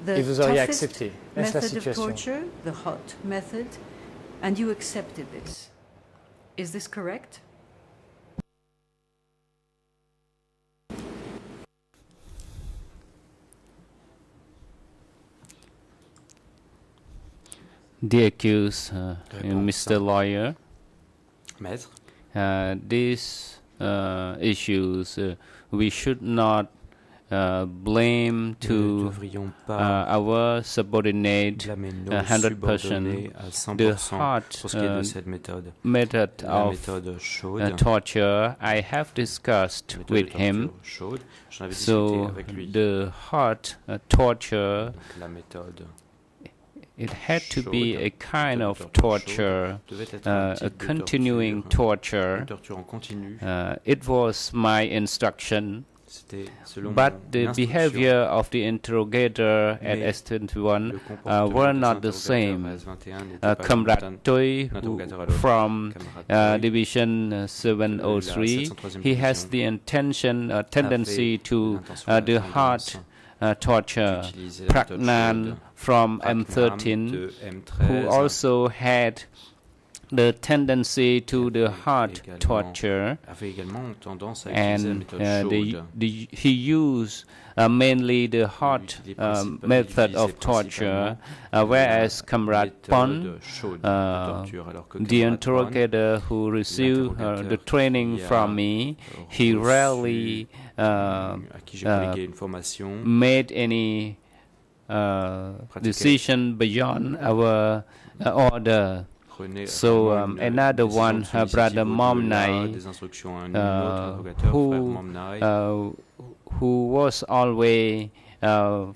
the et vous auriez toughest accepté. Est-ce la method of situation torture, the hot method, and you accepted this. Is this correct? The accused, uh, Mr. Lawyer, Maître, uh, these uh, issues uh, we should not uh, blame to uh, our subordinate uh, 100%. The hard method of uh, torture. I have discussed with him. So the hard uh, torture it had to be a kind of torture, uh, a continuing torture. Uh, it was my instruction. But mon the instruction. behavior of the interrogator at Mais S21 Le uh, comportement were des not the interrogateurs same. à S21 n'était Uh, pas Comrade le même Toy, d'un who, interrogateur à l'autre. from Camarade uh, Toy, Division uh, 703, 703e he has division, the intention, uh, a tendency fait to l'intention, uh, la the hard tendance uh, torture. d'utiliser la méthode Pragnan chaude. from Pragnam M13, de who M13, also had the tendency to the hard également torture. avait également tendance à utiliser la and méthode uh, the, chaude. the, he used uh, mainly the hot utilisait um, principa- method utilisait of torture, principalement uh, whereas la Comrade méthode Pon, chaude de uh, torture, alors que the Camarade Pon, interrogator who received uh, the l'interrogateur training qui a from me, he reçu, rarely uh, à qui j'ai uh, prodigué une formation, made any uh, Pratiquait. decision beyond our uh, order. Prenait So, vraiment um, une another décision one, de son uh, Brother initiative au-delà Momnai, des instructions à un uh, autre interrogateur, who, frère Momnai, uh, who was always uh,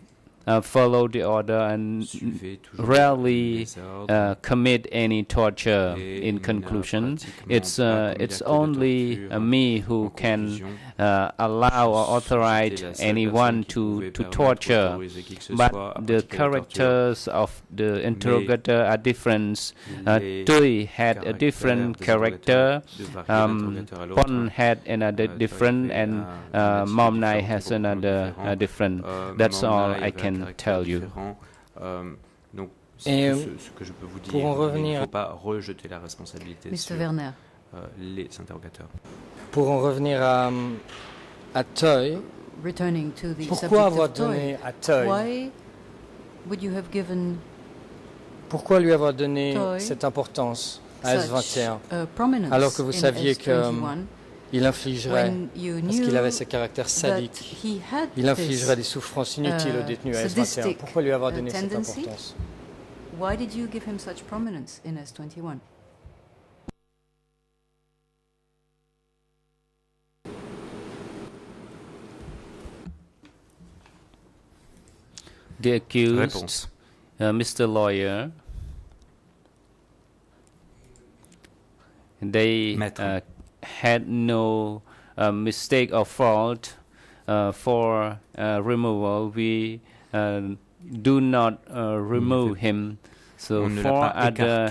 uh, follow the order and suivait toujours rarely les ordres uh, commit any torture. et In n'a conclusion, pratiquement it's pas uh, commis it's d'acte de only torture. uh, me En who can conclusion, uh, allow or je- authorize j'étais la seule anyone personne qui to pouvait to permettre, torture. autoriser qui que ce But soit à the pratiquer la torture. characters of the interrogator are different. Uh, Les Tui had a caractères different des character. interrogateurs de varier d'un Um, interrogateur à l'autre. Pon had another Uh, different, Toy and avait un uh, attitude Mom Nai différente, has complètement another différent. uh, different. Euh, That's Mom all Nai I avait un can tell you. Euh, donc, ce, Et, que- euh, ce- ce que je peux vous dire, pour en il ne revenir- faut pas rejeter la responsabilité Mr. sur Werner, euh, les interrogateurs. Pour en revenir à, à Toy, returning to the pourquoi avoir of Toy, donné à Toy, why would you have given pourquoi lui avoir donné Toy cette importance à such S21 uh, prominence Alors que vous saviez que, S21 Il infligerait, parce qu'il avait ce caractère sadique, il infligerait des souffrances inutiles aux détenus à S21. sadistic, Pourquoi lui avoir donné cette importance? Why did you give him such prominence in S21? The accused, Réponse. uh, Mr. Lawyer, they uh, had no uh, mistake or fault uh, for uh, removal. We uh, do not uh, remove him. So On ne l'a for pas other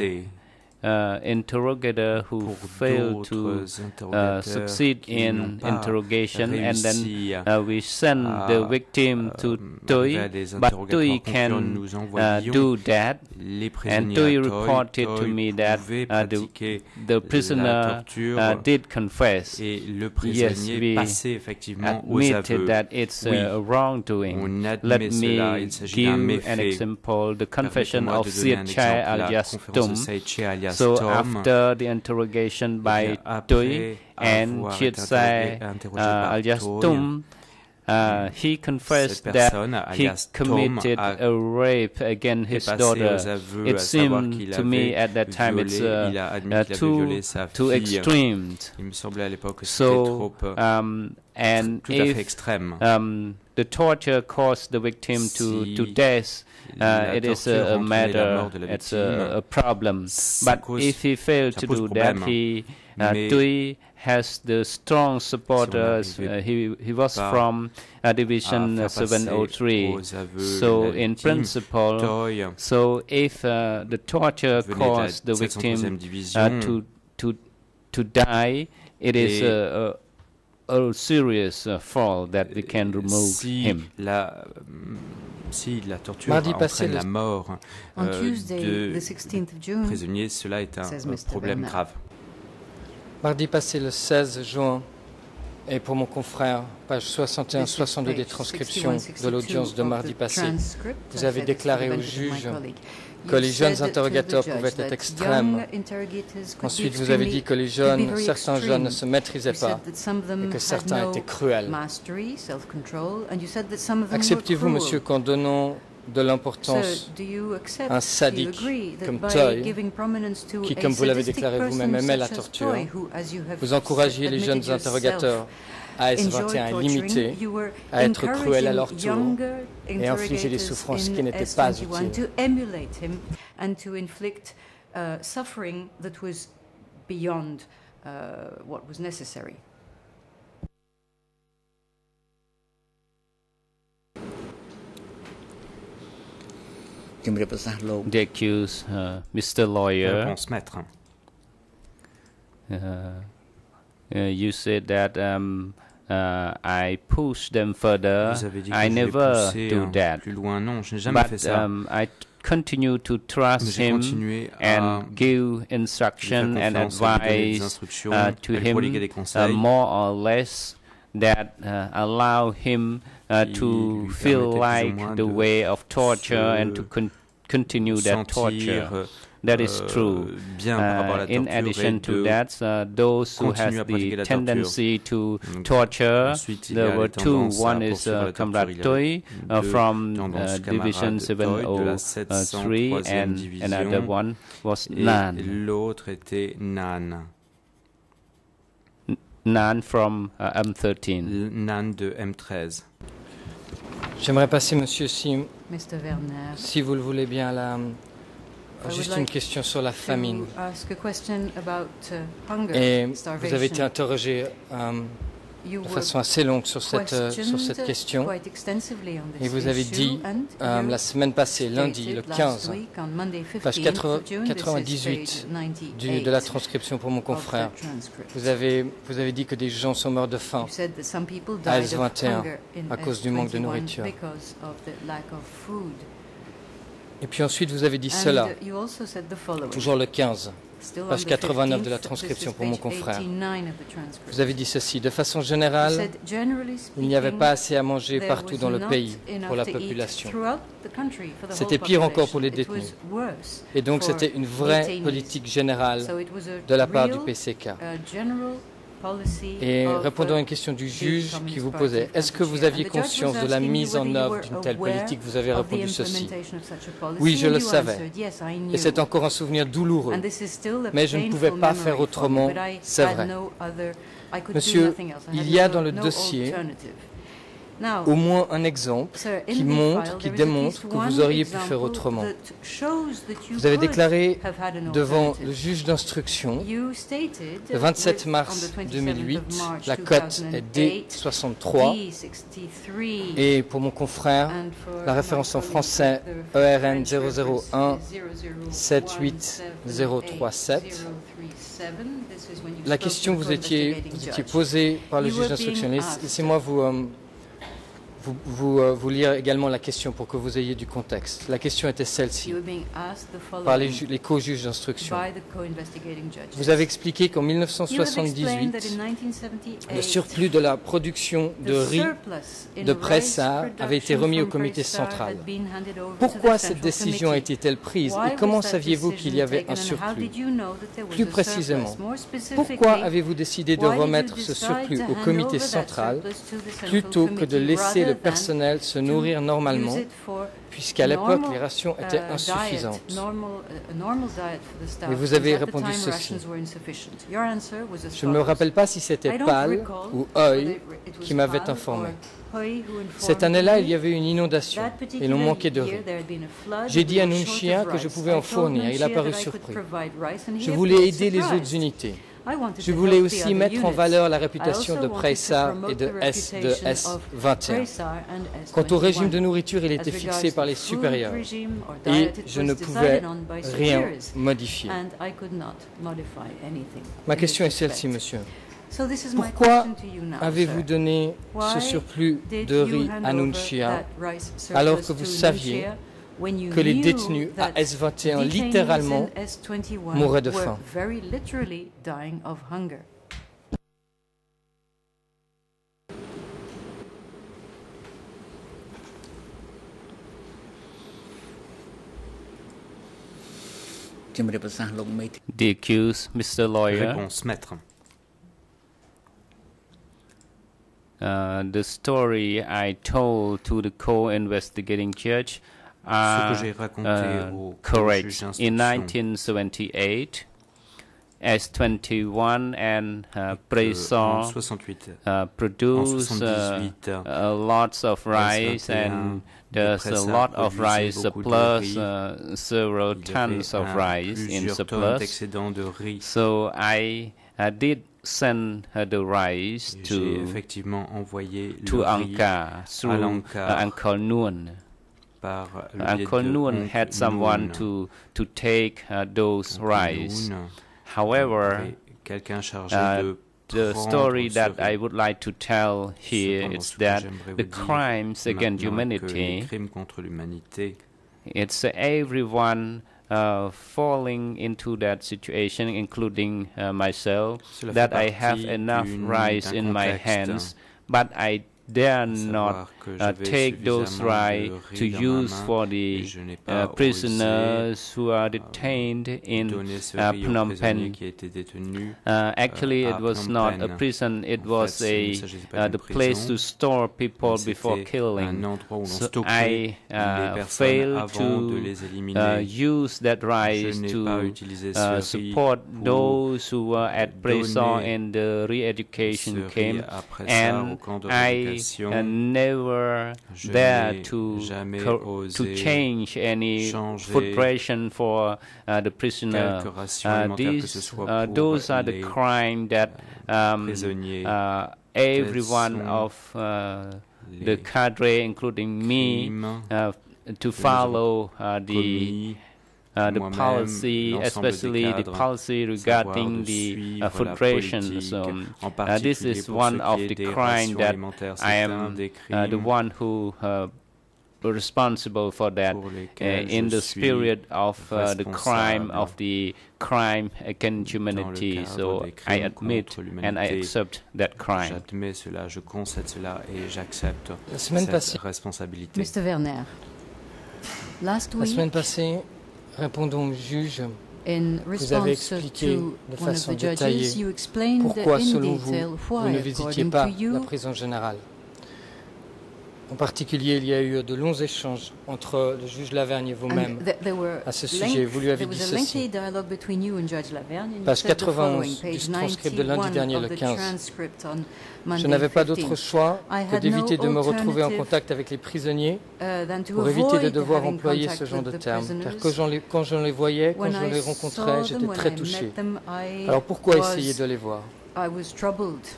uh, interrogator who pour failed to d'autres uh, interrogateurs succeed qui in n'ont pas interrogation and then réussi à uh, we send à, the victim to euh, arriver à Toy, des but interrogatoires Toy concluants. can Nous uh, envoyions do that. les And prisonniers Toy à Toy. reported to Toy me that pouvait uh, the, pratiquer the la prisoner torture uh, did confess, et le Yes, prisonnier we passait effectivement aux admitted aveux. that it's Oui. uh, wrongdoing. On Let admet cela, me il s'agit d'un give an méfait. example: the confession Permettez-moi of de donner un Siet exemple, Chai la alias conférence de Tum. Saiche alias So Tom. after the interrogation Eh bien, by Toy après and avoir Chiet été Sai interrogé- interrogé uh, par alias Toy, Tum, uh, he confessed Cette that personne, he alias Tom, committed a a rape against his est passé daughter. aux aveux, It à savoir seemed qu'il to me avait at that time it's violé- uh, il a admis uh, qu'il avait too violé sa too fille. extreme. Il me semblait à l'époque que c'était So, trop euh, um, and tout à fait if extrême. um, the torture caused the victim to, to Si death, la uh, it is a, a entraînait la mort matter, it's a, a problem. But if he failed to do that, he uh, Tui has the strong supporters. Uh, he he was from uh, Division faire uh, passer 703. So in principle, so if uh, the torture caused the victim uh, to to to die, it is a, a, a serious uh, fall that we can remove si him. La, si la torture Mardi passé, entraîne la mort On euh, Tuesday, de the 16th of June, prisonniers, cela est un, problème Bernard. grave. Mardi passé, le 16 juin, et pour mon confrère, page 61-62 des transcriptions de l'audience de mardi passé, vous avez déclaré au juge que les jeunes interrogateurs pouvaient être extrêmes. Ensuite, vous avez dit que les jeunes, certains jeunes ne se maîtrisaient pas et que certains étaient cruels. Acceptez-vous, monsieur, qu'en donnant de l'importance à un sadique comme Toy, qui, comme vous l'avez déclaré vous-même, aimait la torture, vous encouragiez les jeunes interrogateurs à S21 limiter, à être cruels à leur tour et infliger des souffrances qui n'étaient pas utiles. uh, uh, what was necessary. The accused, uh, Mr. Lawyer, uh, uh, you said that um, uh, I pushed them further. Vous avez dit que I je l'ai never poussé, do hein, that. plus loin. Non, je n'ai jamais fait But ça. um, I t- continue to Mais trust J'ai him continué à and give lui faire instruction and confiance, à lui donner des advice instructions, uh, to à lui prodiguer des him uh, conseils. more or less that uh, allow him uh, qui to lui feel permettaient plus ou like moins the de way of torture and to se con- continue that torture. That is euh, true. bien par rapport à la Uh, in addition to de that, uh, those who pratiquer the tendency to torture, there were two. One is uh. Comrade Il y a Toy uh, deux from uh, Division camarade Toy de la 703 703e and division. another one was Et Nan. l'autre était Nan. Nan from uh, M13. L- Nan de M13. J'aimerais passer, monsieur, si, Mr. Werner, si vous le voulez bien, à la, juste une question sur la famine. uh, Et vous avez été interrogé euh, de façon assez longue sur cette, euh, sur questioned cette question. quite extensively on this Et vous avez dit and euh, la semaine passée, lundi, le stated 15, last week, on Monday, page 15th of June, this is 98 page 98 du, de la transcription pour mon confrère. Vous avez, vous avez dit que des gens sont morts de faim. You said that some people à died of S21 hunger in à cause du manque de S21 nourriture. because of the lack of food. Et puis ensuite, vous avez dit And cela, toujours le 15. Still on page the 89 de la 15th, transcription pour mon confrère. 89 of the transcript. Vous avez dit ceci, de façon générale, il n'y avait pas assez à manger partout dans le pays pour la population. C'était pire encore pour les détenus. Et donc c'était une vraie politique générale So it was a de la part du PCK. Et répondant à une question du juge qui vous posait, est-ce que vous aviez conscience de la mise en œuvre d'une telle politique? Vous avez répondu ceci. Oui, je le savais. Et c'est encore un souvenir douloureux. Mais je ne pouvais pas faire autrement, c'est vrai. Monsieur, il y a dans le dossier Au moins un exemple qui montre, qui démontre que vous auriez pu faire autrement. Vous avez déclaré devant le juge d'instruction le 27 with- mars on the 27th of 2008, March la cote est 2008, D63 D63, et pour mon confrère, la référence en français ERN French reference 001 is 78037. 037. This is when you La question vous étiez, vous étiez posée par le juge d'instruction. Laissez-moi vous, euh, vous, vous, euh, vous lire également la question pour que vous ayez du contexte. La question était celle-ci, par les, ju- les co-juges d'instruction. Vous avez expliqué qu'en You have explained that 1978, in 1978, le surplus de la production de riz de Pressa avait été remis au comité central. Pourquoi cette décision a été-elle prise et comment saviez-vous qu'il y avait un surplus? Plus précisément, Pourquoi avez-vous décidé de remettre ce surplus au comité central plutôt que de laisser le personnel se nourrir normalement puisqu'à l'époque les rations étaient uh, insuffisantes uh, staff, Et vous avez répondu ceci. Je ne me rappelle pas si c'était Pal ou Hoy qui m'avait informé. Cette année-là, il y avait une inondation et l'on manquait de riz. J'ai dit à Nunchia que je pouvais en fournir. Il a paru surpris. Je voulais aider les autres unités. Je voulais aussi mettre en valeur la réputation de promote et de, S, de reputation of S21. Pressa and Quant au régime S21. de nourriture, il était fixé par les supérieurs et je ne pouvais rien modifier. Ma question est celle-ci, monsieur. Pourquoi Avez-vous donné ce surplus de riz à Nunchia alors que vous saviez que les détenus à that S21 detainees littéralement in S21 mouraient de faim? The accused, Mr. Lawyer, Réponse, maître. uh, the story I told to the co-investigating judge are que j'ai raconté uh, au juge correct. In d'instruction 1978, S21 and uh, Bresson 68, uh, produce uh, 78, uh, lots of rice and there's a lot of rice beaucoup de surplus, riz. uh, several y tons of rice in surplus. d'excédent de riz. So I uh, did send uh, the rice to to le riz Angkar through uh, Noon. Par le biais Uncle de Noon Oncle had someone Noon. to to take uh, those Oncle rice. Noon However, avait quelqu'un chargé uh, de the prendre story ce that I riz. would like to tell here Cependant, is ce que that j'aimerais the vous dire crimes against maintenant que les humanity crimes contre l'humanité it's uh, everyone uh, falling into that situation, including uh, myself, Cela that fait I have partie enough d'une- rice d'un in my contexte, hands, but I dare à not savoir que uh, take those rights to use for the uh, prisoners who are detained in uh, Phnom Penh. Uh, actually, it was not a prison; it was a uh, the place to store people before killing. So I uh, failed to use that right to support those who were at prison and the re-education camp, and I never uh, never Je dare n'ai to jamais co- to osé change any changer food ration for uh, the prisoner. quelque ration Uh, alimentaire que ce these, soit uh, pour those are the les crime that um, prisonniers, uh, every one sont of uh, the les cadre, including me, crimes uh, to nous avons follow uh, the commis uh, the moi-même, policy, l'ensemble des especially the cadres, policy savoir regarding de the uh, suivre food la ration. politique, So, en uh, this particulier is pour one ce of qui est the des crime rations that alimentaires. I C'est un am des uh, the crimes one who uh, responsible for that. pour Uh, lesquels in je the suis spirit of uh, the crime responsable of the crime against dans le humanity. cadre So des I crimes admit contre and I l'humanité. accept that crime. J'admets cela, je concède cela et j'accepte La semaine cette passée, responsabilité. Mr. Werner, last la week, semaine passée, répondons au juge in vous avez expliqué de façon détaillée pourquoi, in selon vous, detail vous why, ne visitiez pas la prison générale. En particulier, il y a eu de longs échanges entre le juge Lavergne et vous-même. à ce sujet. Vous lui avez dit ceci. Page said the 91 following, du transcript de lundi 91 dernier, le the 15. transcript on Je n'avais pas 15, d'autre choix que d'éviter de me retrouver en contact avec les prisonniers uh, pour éviter de devoir employer ce genre de termes. Car quand, j'en les- quand je les voyais, quand je les rencontrais, j'étais très touché. Alors pourquoi essayer de les voir?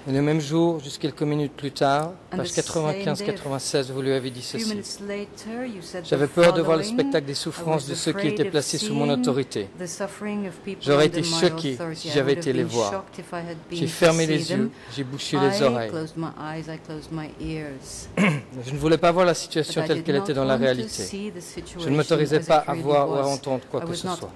Et le même jour, juste quelques minutes plus tard, page 95-96, vous lui avez dit ceci. J'avais peur de voir le spectacle des souffrances de ceux qui étaient placés sous mon autorité. J'aurais été choqué si j'avais été les voir. J'ai fermé les yeux, j'ai bouché les oreilles. Je ne voulais pas voir la situation telle qu'elle était dans la réalité. Je ne m'autorisais pas à voir ou à entendre quoi que ce soit.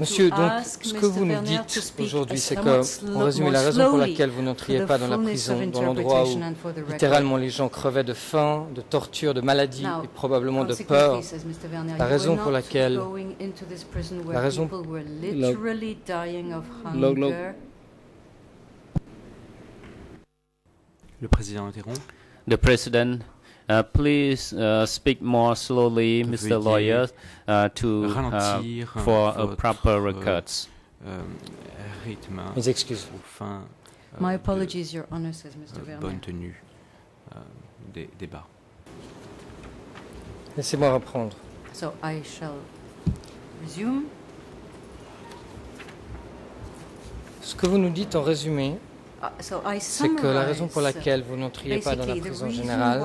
Monsieur, donc, ce que vous nous dites aujourd'hui, c'est que, en résumé, la raison pour laquelle vous n'entriez pas dans la prison, dans l'endroit où littéralement les gens crevaient de faim, de torture, de maladie et probablement de peur, la raison pour laquelle, la raison, le président interrompt. The president Uh, please uh, speak more slowly, Mr. Lawyer, uh, to uh, for a proper records. Euh, Mes excuses. Euh, My apologies, Your Honor, says Mr. Werner. Bonne tenue euh, des débats. Laissez-moi reprendre. So I shall resume. Ce que vous nous dites en résumé, c'est que la raison pour laquelle vous n'entriez pas dans la prison générale,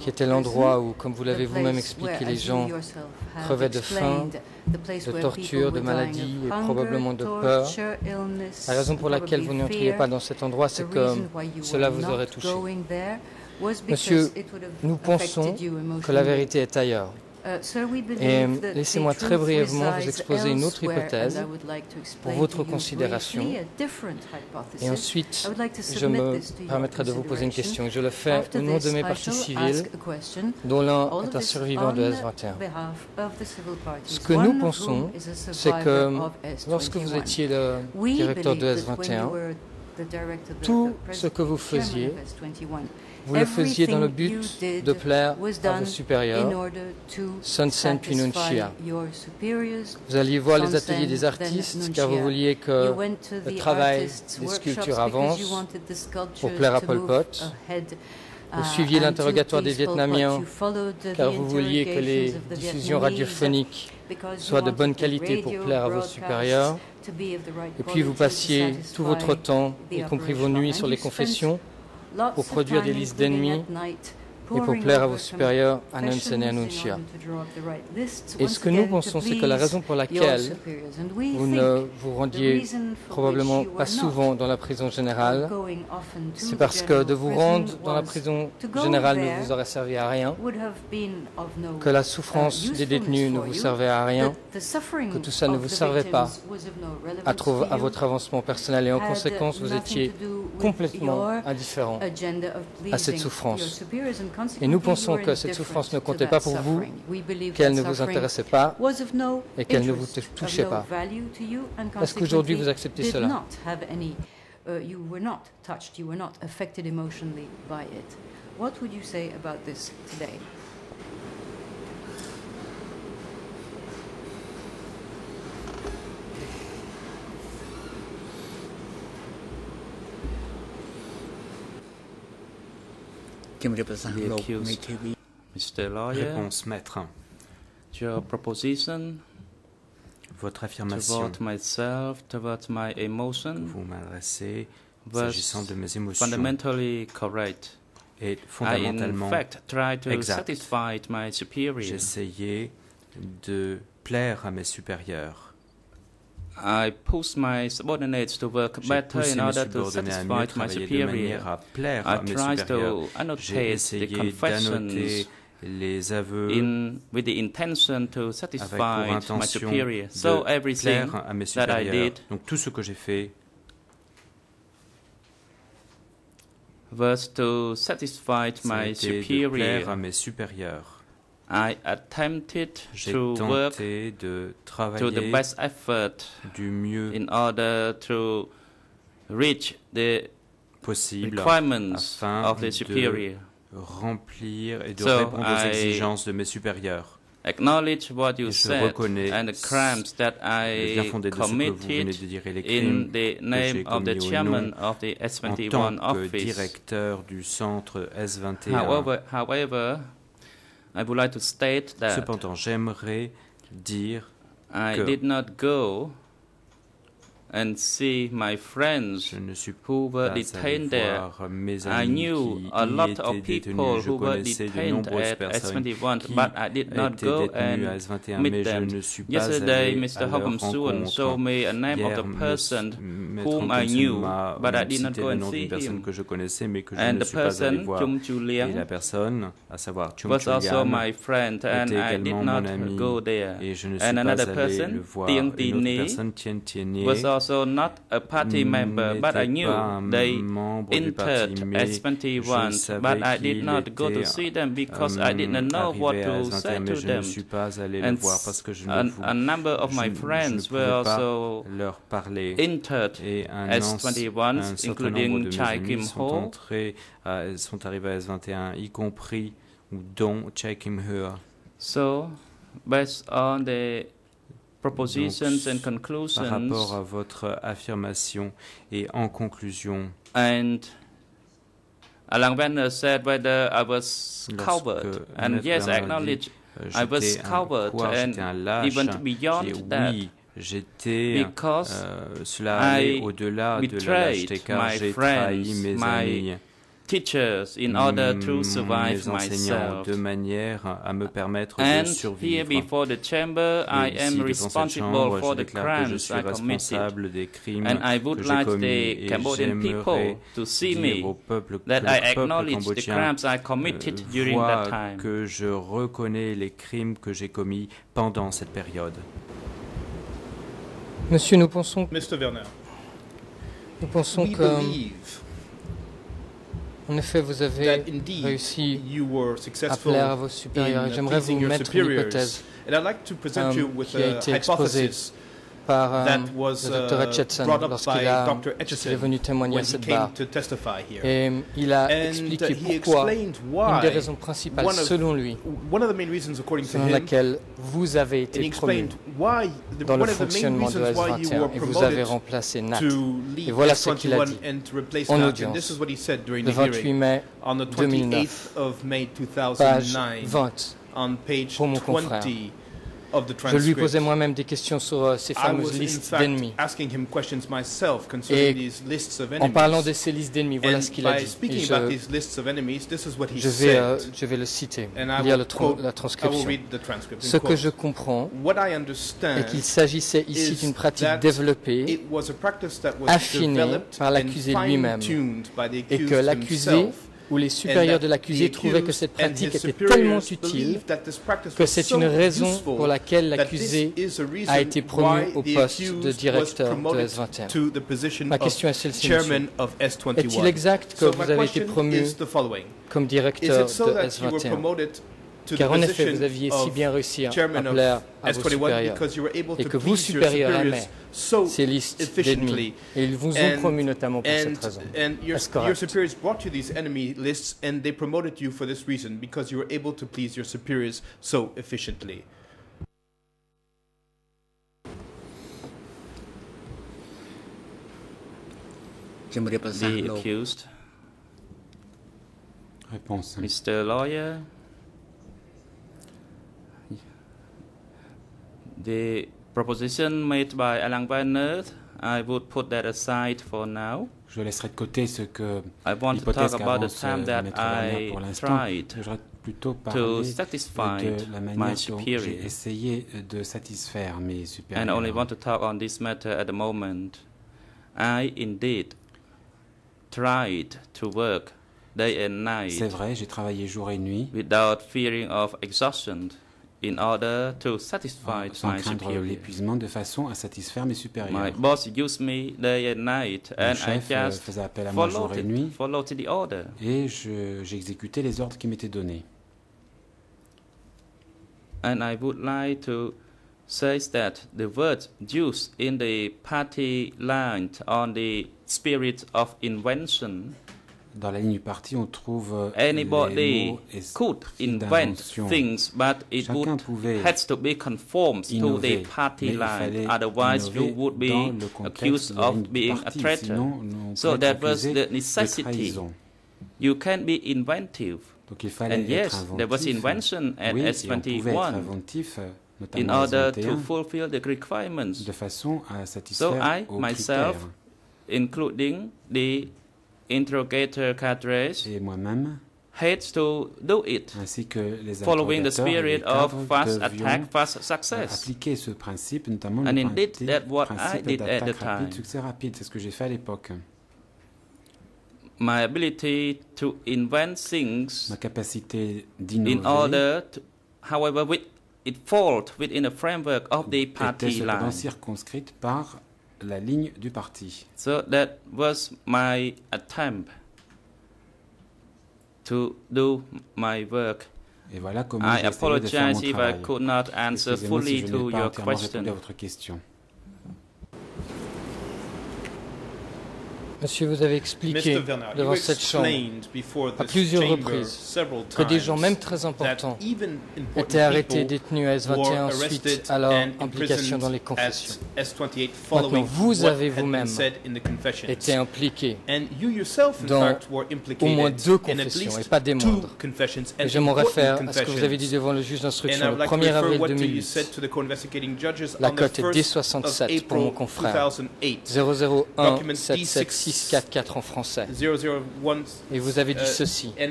qui était l'endroit où, comme vous l'avez vous-même expliqué, les gens crevaient de faim, de torture, de maladie et probablement de peur, la raison pour laquelle vous n'entriez pas dans cet endroit, c'est que cela vous aurait touché. Monsieur, nous pensons que la vérité est ailleurs. Uh, Et laissez-moi très brièvement vous exposer une autre hypothèse pour votre considération. Et ensuite, je me permettrai de vous poser une question. Je le fais au nom de mes partis civils, dont l'un est un survivant de S21. Ce que nous pensons, c'est que lorsque vous étiez le directeur de S21, tout ce que vous faisiez vous le faisiez dans le but de plaire à vos supérieurs. Vous alliez voir les ateliers des artistes car vous vouliez que le travail des sculptures avance pour plaire à Pol Pot. Vous suiviez l'interrogatoire des Vietnamiens car vous vouliez que les diffusions radiophoniques soient de bonne qualité pour plaire à vos supérieurs. Et puis vous passiez tout votre temps, y compris vos nuits, sur les confessions pour produire des listes d'ennemis et pour plaire à vos supérieurs, Anunsen et Anuncia. Et ce que nous pensons, c'est que la raison pour laquelle vous ne vous rendiez probablement pas souvent dans la prison générale, c'est parce que de vous rendre dans la prison générale ne vous aurait servi à rien, que la souffrance des détenus ne vous servait à rien, que tout ça ne vous servait pas à, à votre avancement personnel et en conséquence vous étiez complètement indifférent à cette souffrance. Et nous pensons que cette souffrance ne comptait pas pour vous, qu'elle ne vous intéressait pas et qu'elle ne vous touchait pas. Est-ce qu'aujourd'hui vous acceptez cela? What would you say about this today? Mr. Lawyer, Réponse maître. Your proposition Votre affirmation toward myself, towards my emotion, vous m'adressez s'agissant de mes émotions fundamentally correct. est fondamentalement I, in fact, try to exact. satisfy my superior. J'essayais de plaire à mes supérieurs. I pushed my subordinates to work better in order to satisfy my superior. I tried to annotate the confessions les aveux in, with the intention to satisfy my superior. So everything that I did Donc tout ce que j'ai fait was to satisfy my superior. à mes supérieurs. I attempted J'ai to work tenté de to the travailler best effort du mieux in order to reach the possible requirements afin of the de superior. remplir et de So, répondre aux I exigences de mes supérieurs. Acknowledge what you Et je said reconnais and the crimes that Le bien I fondé de ce que vous venez committed de dire et les in crimes the que j'ai name of the commis au chairman nom of the en S21 tant que office. directeur du centre S21. However, however, I would like to state that Cependant, j'aimerais dire I que did not go and see my friends who were detained there. I knew a lot of people who were detained at S21, but I did not go and meet them. Yesterday, Mr. Hogum Suan showed me a name of the person whom I knew, but I did not go and see him. And the person, Chung Chu Liang, was also my friend, and I did not go there. And another person, Tien Tini, was also not a party member, but I knew they entered parti, mais je S21, savais but I did not go to see them because I did not euh, know what to S21, say to them. And voir parce que je ne, a, a number of my friends were also entered Et un, ans- S21, un certain nombre de including Chai Kim Ho. sont arrivés à S21, y compris ou dont Chai Kim Ho. So, based on the propositions and Par rapport à conclusions, votre affirmation et en conclusion, and Alan Werner said whether I was coward, and yes, I acknowledge I was j'étais un coward couard, and even beyond that, j'étais. because euh, cela allait au-delà de la lâcheté car j'ai trahi mes amis. Teachers in order to survive mes enseignants myself. de manière à me permettre de And here survivre. before the chamber, I Et ici, am responsible chambre, for je the que je crimes suis I committed. responsable des crimes And I que would like commis the et Cambodian people to see me au peuple, que that le I peuple acknowledge the cambodgien crimes I euh, committed during that voit time. que je reconnais les crimes que j'ai commis pendant cette période. Monsieur, nous pensons, Mr. Werner, nous pensons que, en effet, vous avez réussi you were à successful plaire à vos supérieurs. J'aimerais vous mettre une hypothèse And I'd like to present um, you with qui a été exposée hypothesis par euh, that was le uh, brought up by lorsqu'il Dr. est venu témoigner when à he cette came barre. to testify here. Et il a And expliqué he pourquoi, explained une des why raisons principales, one of- selon lui, one of the main reasons according to selon him laquelle vous avez été promu dans le one of the main fonctionnement de reasons why you S21 were et vous avez remplacé Nat. Et voilà ce qu'il a S21 dit en audience this is what he said during le the 28 hearing mai on the 2009, 28th of May page 2009 20. on page pour mon confrère. 20 of the Je lui posais moi-même des questions sur euh, ces fameuses listes d'ennemis. Et En parlant de ces listes d'ennemis, voilà ce qu'il a dit. Et speaking about je, these lists of enemies, this is what he je vais, euh, said. je vais le citer, lire le quote- la transcription. Ce que je comprends est qu'il s'agissait ici d'une pratique développée affinée par l'accusé lui-même, et que l'accusé ou les supérieurs de l'accusé trouvaient que cette pratique était tellement utile que c'est une raison pour laquelle l'accusé a été promu au poste de directeur de promoted S21. to the position Ma question est celle-ci, monsieur. chairman of S21. Est-il exact que vous avez été promu comme directeur de that you were S21 promoted to the Car en effet, vous aviez si bien réussi à chairman of plaire à vos S21 supérieurs because you were able et to que vos please your supérieurs superiors aimaient so ces listes efficiently d'ennemis. Et ils vous ont and, promu notamment pour cette raison. and your, superiors brought you these enemy lists and they promoted you for this reason because you were able to please your superiors so efficiently. The accused, Réponse. Mr. Lawyer, the proposition made by Alan Werner, I would put that aside for now. Je laisserai de côté ce que I want to l'hypothèse talk about the qu'avance time euh, I pour l'instant. Je voudrais plutôt to parler satisfy de la my manière dont j'ai essayé de satisfaire mes and supérieurs. only want to talk on this matter at the moment. I indeed tried to work day and C'est night vrai, j'ai travaillé jour et nuit without fearing of exhaustion in order to satisfy sans my craindre superior. l'épuisement de façon à satisfaire mes My supérieurs. boss used me day and night, Mon and I chef euh, just faisait appel à moi jour et nuit the order. et je- j'exécutais les ordres qui m'étaient donnés. And I would like to say that the words used in the party line on the spirit of invention Dans la ligne du parti, on trouve euh, Anybody les mots could esprit invent d'invention. things, but it Chacun would pouvait has to be conformed to innover, the party mais il line. fallait Otherwise, you innover would be dans le contexte accused de la of ligne du being a parti, traitor. sinon on So peut that être was accusé the de necessity. trahison. You can be inventive. Donc il fallait And être yes, inventif. there was invention at oui, et on pouvait être S21. inventif euh, notamment in order les to 21, fulfill the requirements. de façon à So satisfaire I aux myself, critères. including the interrogator cadres, Et moi-même, had to do it, ainsi que les following the spirit of fast attack, fast success. appliquer ce principe, notamment And le indeed, principe, that's what I did at the d'attaque rapide, time. succès rapide. C'est ce que j'ai fait à l'époque. My ability to invent things Ma capacité in d'innover order to, however, with, it falls within the framework of the party line. circonscrite par la ligne du parti. So that was my attempt to do my work. Et voilà comment I j'ai essayé de faire mon apologize if I could not answer fully si je to your question. répondu à votre question. Monsieur, vous avez expliqué devant cette chambre à plusieurs reprises several que des gens, même très importants, étaient arrêtés, détenus à were S21 arrested suite à leur implication dans les confessions, S28 following Maintenant, vous avez vous-même yourself, in dans fact, were au moins deux confessions, least et pas des two moindres. confessions Et je m'en réfère à ce que vous avez dit devant le juge d'instruction le would like to 1er refer avril what you 2008. said to the co-investigating judges La cote est 1st of D67 pour mon confrère. 2008. 001 Document 77644 en français. 001 Et vous avez dit uh, ceci. À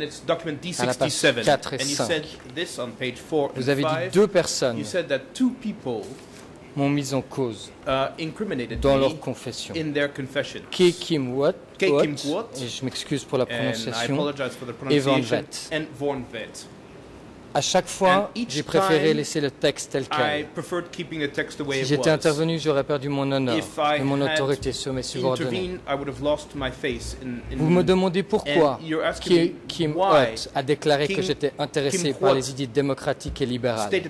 la page D67 4 et and you 5. said this on page 4 Vous avez dit 5 deux personnes you said that two people m'ont mis en cause uh, dans leur confession. Kay Kim Watt, et je m'excuse pour la prononciation, et Van pronunciation À chaque fois, j'ai préféré laisser le texte tel I quel. Si j'étais intervenu, j'aurais perdu mon honneur et mon autorité sur mes subordonnés. Vous me demandez pourquoi Kim Watt a déclaré que Kim- j'étais intéressé Kim par les idées démocratiques et libérales. Et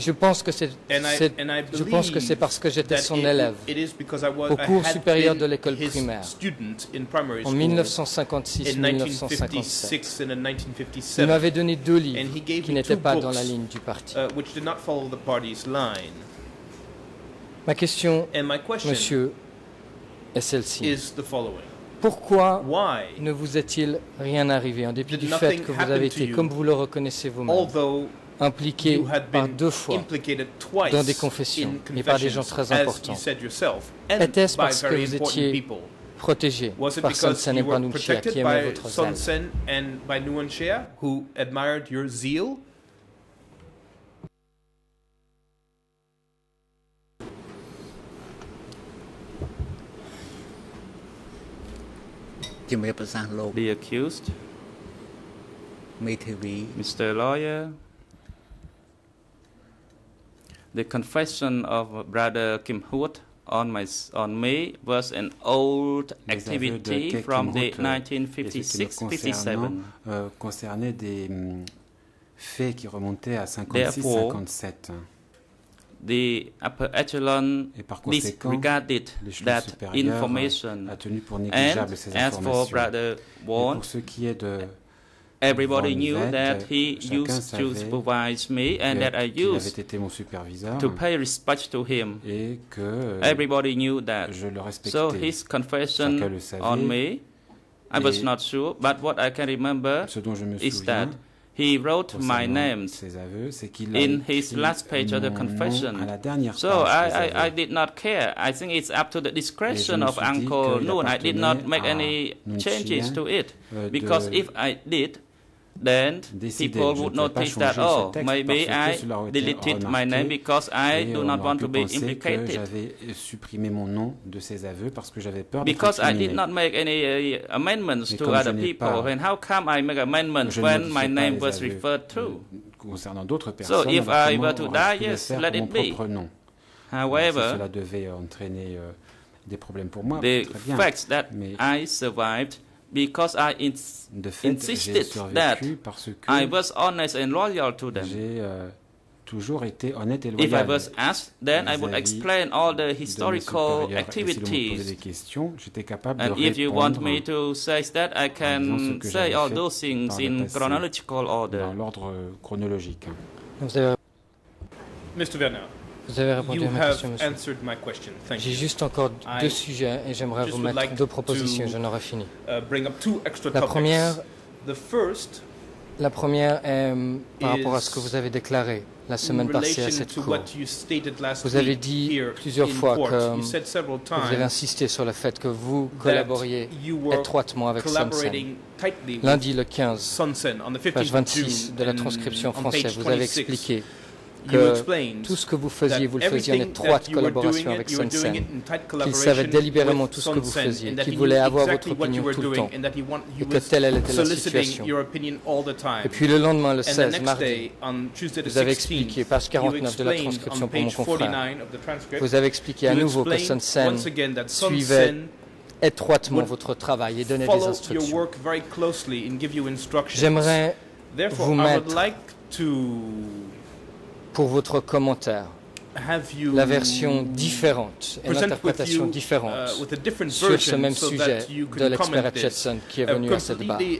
je pense que c'est, je pense que c'est parce que j'étais son élève au cours supérieur de l'école primaire en school 1956-1957. in 1956 and in Il 1957 m'avait donné deux livres qui n'étaient pas dans la ligne du parti. which did not follow the party's line. Ma question, And my question monsieur, est celle-ci. is the following. Pourquoi Why, ne vous est-il rien arrivé en dépit du fait que vous avez été, comme vous le reconnaissez vous-même, although impliqué par deux fois implicated twice dans des confessions in et par des gens très importants. Était-ce by parce que very vous important étiez people. protégé par Son Sen et Nuanchia qui aimaient votre zèle? Sen and by Nuanchia, who admired your zeal? The accused, Mr. Lawyer, the confession of Brother Kim Huot. On my on me was an old activity from the Hoot, euh, 1956-57. euh, concernait des hum, faits qui remontaient à Therefore, 56-57. The upper echelon Et par conséquent, disregarded that supérieur information. a tenu pour And négligeable ces as for. Brother Et Won, pour ce qui est de everybody Von knew Vet, that he chacun used to savait supervise me and que- that I qu'il avait used été mon superviseur to pay respect to him. et que euh, Everybody knew that. je le respectais. So his confession Chacun le savait. on me, I was Et not sure, but what I can remember Ce dont je me is that souviens he wrote my concernant names ses aveux, c'est qu'il a in his écrit last page of the mon confession. nom à la dernière So page I, des I, I aveux. did not care. I think it's up to the discretion me of suis dit Uncle qu'il Noon. I did not make appartenait any à Noon changes Chien, to it euh, because de if I did, then people would notice that oh maybe I deleted my name because I do not want to be implicated. j'avais supprimé mon nom de ces aveux parce que j'avais peur Because I did not make any uh, amendments to other people, and how come I make amendments when my name was referred to? euh, concernant d'autres So personnes. if alors I were to die, yes, let it be. However, cela devait entraîner euh, des problèmes pour moi, the très bien. fact that I survived because I ins- de fait, j'ai insisted that parce que I was honest and loyal to them. j'ai euh, toujours été honnête et If I loyal. was asked, then I would explain all the historical. Et si activities. questions, j'étais capable And de if you want me to say that, I can que say all those things in chronological order. dans l'ordre chronologique. Mr. Werner, vous avez répondu à ma question, monsieur. J'ai juste encore I deux sujets et j'aimerais vous mettre like deux propositions, j'en aurai fini. Uh, extra La première, The first La première est euh, par rapport à ce que vous avez déclaré la semaine passée à cette cour. Vous avez dit plusieurs fois que vous avez insisté sur le fait que vous collaboriez étroitement avec Sansen. Lundi le 15, page 26 de la transcription française, vous avez expliqué que tout ce que vous faisiez, vous le faisiez en étroite collaboration avec Sansen, qu'il savait délibérément tout ce que vous faisiez, qu'il voulait avoir votre opinion tout le temps, et que telle était la situation. Et puis le lendemain, le 16, mardi, vous avez expliqué, page 49 de la transcription pour mon confrère, vous avez expliqué à nouveau que Sansen suivait étroitement votre travail et donnait des instructions. J'aimerais vous mettre pour votre commentaire la version différente et l'interprétation différente uh, sur ce même sujet de l'expert Etchison qui est venu à cette barre. Et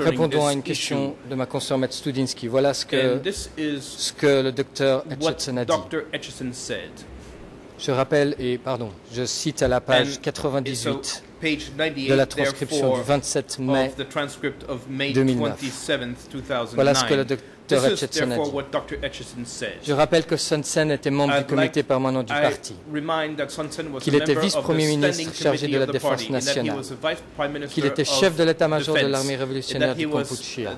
répondons à une question de ma consoeur Matt Studinsky. Voilà ce que, ce que le docteur Etchison a dit. Je rappelle, et pardon, je cite à la page 98 de la transcription du 27 mai 2009. Voilà ce que le docteur Etchison a dit. Je rappelle que Sun Sen était membre du comité permanent du parti, qu'il était vice-premier ministre chargé de la défense nationale, qu'il était chef de l'état-major de l'armée révolutionnaire du Kampuchea,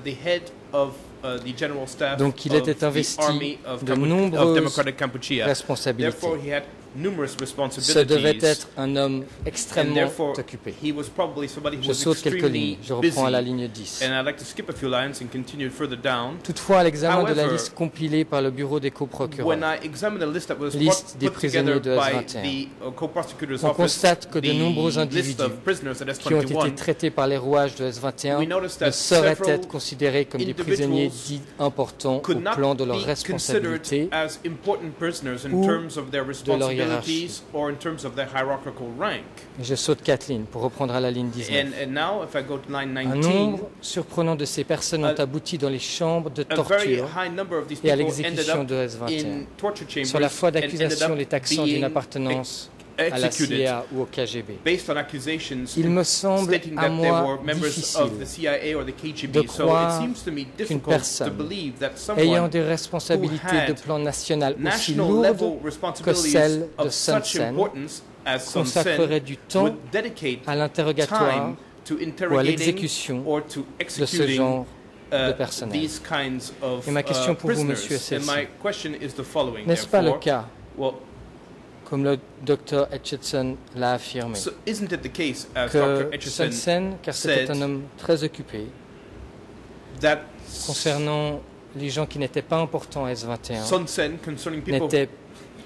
donc il était investi de nombreuses responsabilités. Ce devait être un homme extrêmement occupé. Je saute quelques lignes, je reprends à la ligne 10. Toutefois, à l'examen de la liste compilée par le bureau des coprocureurs, liste des prisonniers de S-21, on constate que de nombreux individus qui ont été traités par les rouages de S-21 ne sauraient être considérés comme des prisonniers dits importants au plan de leur responsabilité ou de leur je saute Kathleen pour reprendre à la ligne 19. Un nombre surprenant de ces personnes ont abouti dans les chambres de torture et à l'exécution de S-21 sur la foi d'accusation les taxant d'une appartenance à la CIA ou au KGB. Il me semble à moi difficile de croire qu'une personne ayant des responsabilités de plan national aussi lourdes que celles de Sun Sen consacrerait du temps à l'interrogatoire ou à l'exécution de ce genre de personnel. Et ma question pour vous, monsieur, est celle-ci. N'est-ce pas le cas comme le docteur Etchison l'a affirmé, que Sun Sen, car c'était un homme très occupé, concernant les gens qui n'étaient pas importants à S21, n'était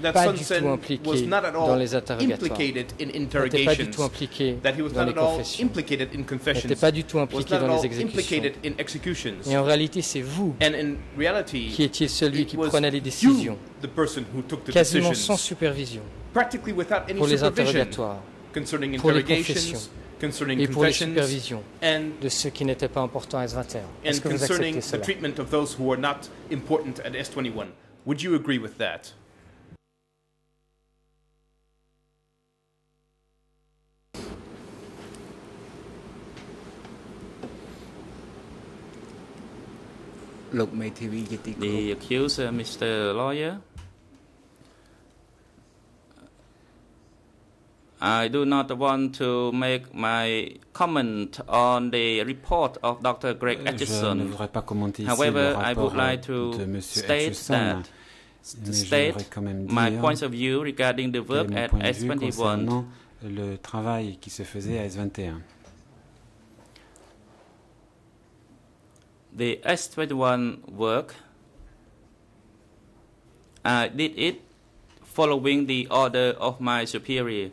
pas du tout impliqué dans les interrogatoires, n'était pas du tout impliqué dans les confessions, n'était pas du tout impliqué dans les exécutions. Et en réalité, c'est vous qui étiez celui qui prenait les décisions, quasiment sans supervision, pour les interrogatoires, pour les confessions, et pour les supervisions de ceux qui n'étaient pas importants à S21. Est-ce que vous acceptez cela? Would you agree with that? The accuser, Mr. Lawyer, I do not want to make my comment on the report of Dr. Greg Atchison. However, I would like to state that state my points of view regarding the work at S21. Le travail qui se faisait à S21. The S21 work, I did it following the order of my superior.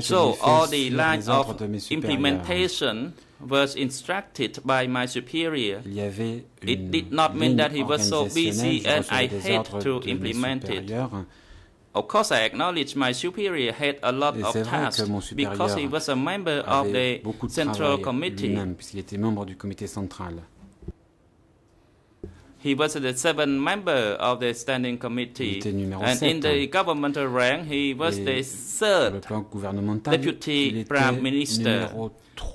So all the lines of implementation was instructed by my superior. Il y avait it did not mean that he was so busy and I had to implement it. Of course, I acknowledge my superior had a lot of tasks because he was a member of the Central Committee. He was the seventh member of the standing committee. And in 7, the governmental rank, he was Et the third plan gouvernemental, il deputy prime minister.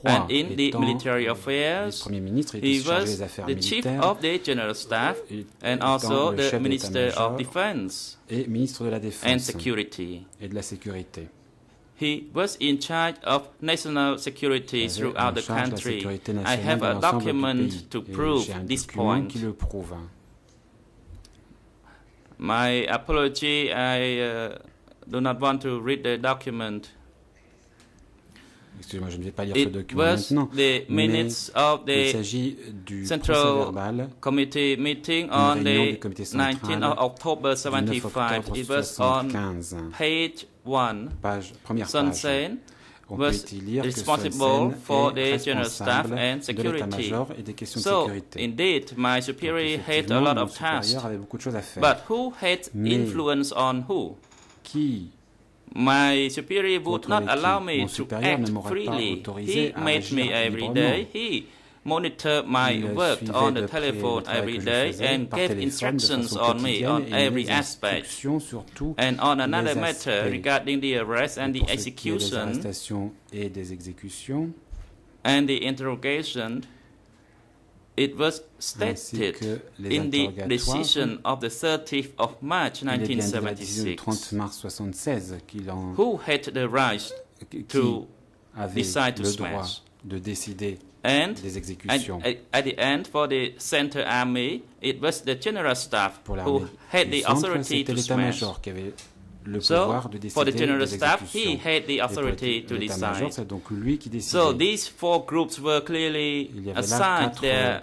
And in the military affairs, vice-premier ministre, il he was the chief of the general staff et- and also the minister of defense et ministre de la and security. et de la Sécurité. He was in charge of national security throughout the charge de la country. I have a document to prove this point. qui le prouve. My apology, I uh, do not want to read the document. Excusez-moi, je ne vais pas lire ce It document was maintenant. the minutes of il the s'agit du Central committee meeting on the du comité 19th central of October du 9 75. octobre It was on page 1. Page, première Sun page. Sen On peut was y lire que responsible Sun Sen for est the general staff responsable and de security. l'état-major et des questions de So, sécurité. indeed, my Donc, superior had a effectivement, lot mon of tasks. supérieur avait beaucoup de choses à faire. But who had Mais influence on who? qui? My superior would Contrôler not allow qui? me Mon to supérieur ne act m'aurait pas freely. autorisé He à made agir me every librement. day. He monitored my work on the telephone every day and gave instructions on me on every aspect. And on another matter regarding the arrest and the execution and the interrogation, it was stated in the decision of the 30th of March 1976 who had the right to decide to smash. And des at, exécutions. at, at the end, for the Center Army, it was the general staff Pour who had the authority c'était to smash. l'état-major qui avait le So, pouvoir de for the décider general des staff, he exécutions. had the Et pour authority to l'état-major, decide. c'est donc lui qui décidait. So these four groups were clearly Il y avait là assigned quatre their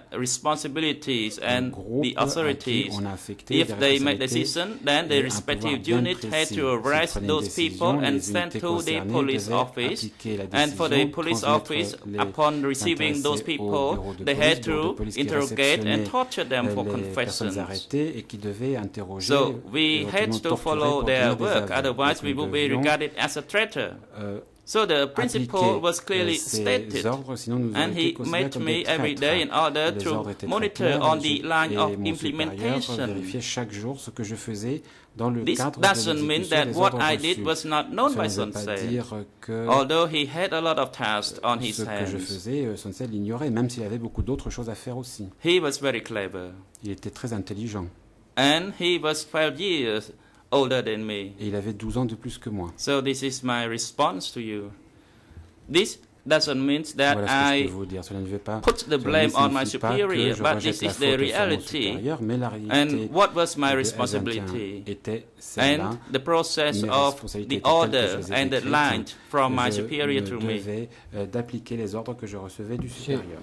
responsibilities and groupes the à qui authorities. on a affecté If des they made responsabilités decision, then the et un respective pouvoir bien unit had précis. to S'ils arrest prenaient une those décision, people and les send unités to the concernées police devaient office. appliquer la And for the décision, police transmettre office, les upon receiving those intéressés au people, bureau de they police, had bureau de to police qui interrogate and réceptionnait, torture them euh, for les personnes confessions. arrêtées et qui devaient interroger So we éventuellement had to torturer follow pour their donner des work, otherwise Donc, we would be regarded as a traitor. euh, So the principle was clearly euh, stated, and he met me every day in order to monitor on the line of implementation. This cadre de doesn't mean that what I did was not known by Sun Tse. Although he had a lot of tasks on his ce que je hands, faisais, euh, Sun Tse l'ignorait, même s'il avait beaucoup d'autres choses à faire aussi. he was very clever, Il était très intelligent and he was 12 years older than me. et il avait 12 ans de plus que moi. So this is my response to you. This doesn't mean that Voilà ce que je I peux vous dire. Cela ne veut pas. put the blame on my superior, je but this la is faute the sur mon reality. supérieur, mais la And réalité what was my responsibility? S21 était celle-là. And the process of the order and the line from my superior me to me. euh, d'appliquer les ordres que je recevais du supérieur.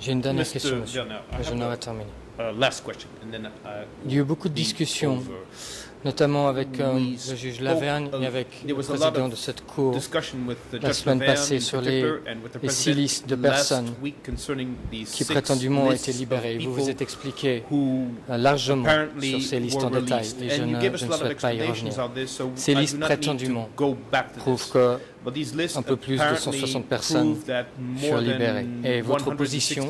J'ai une dernière question, monsieur. Je terminé. Uh, last question, and then uh, Il y a eu beaucoup de discussions, notamment avec euh, le juge Lavergne of- et avec le président of de cette cour discussion with the la Judge semaine Laverne passée sur les, particular and with the les six President listes de personnes qui prétendument ont été libérées. Vous vous êtes expliqué euh, largement sur ces listes en détail et je ne, je ne souhaite pas y revenir. Ces listes prétendument prouvent que un peu plus de apparently 160 personnes furent libérées. Et votre 160 position,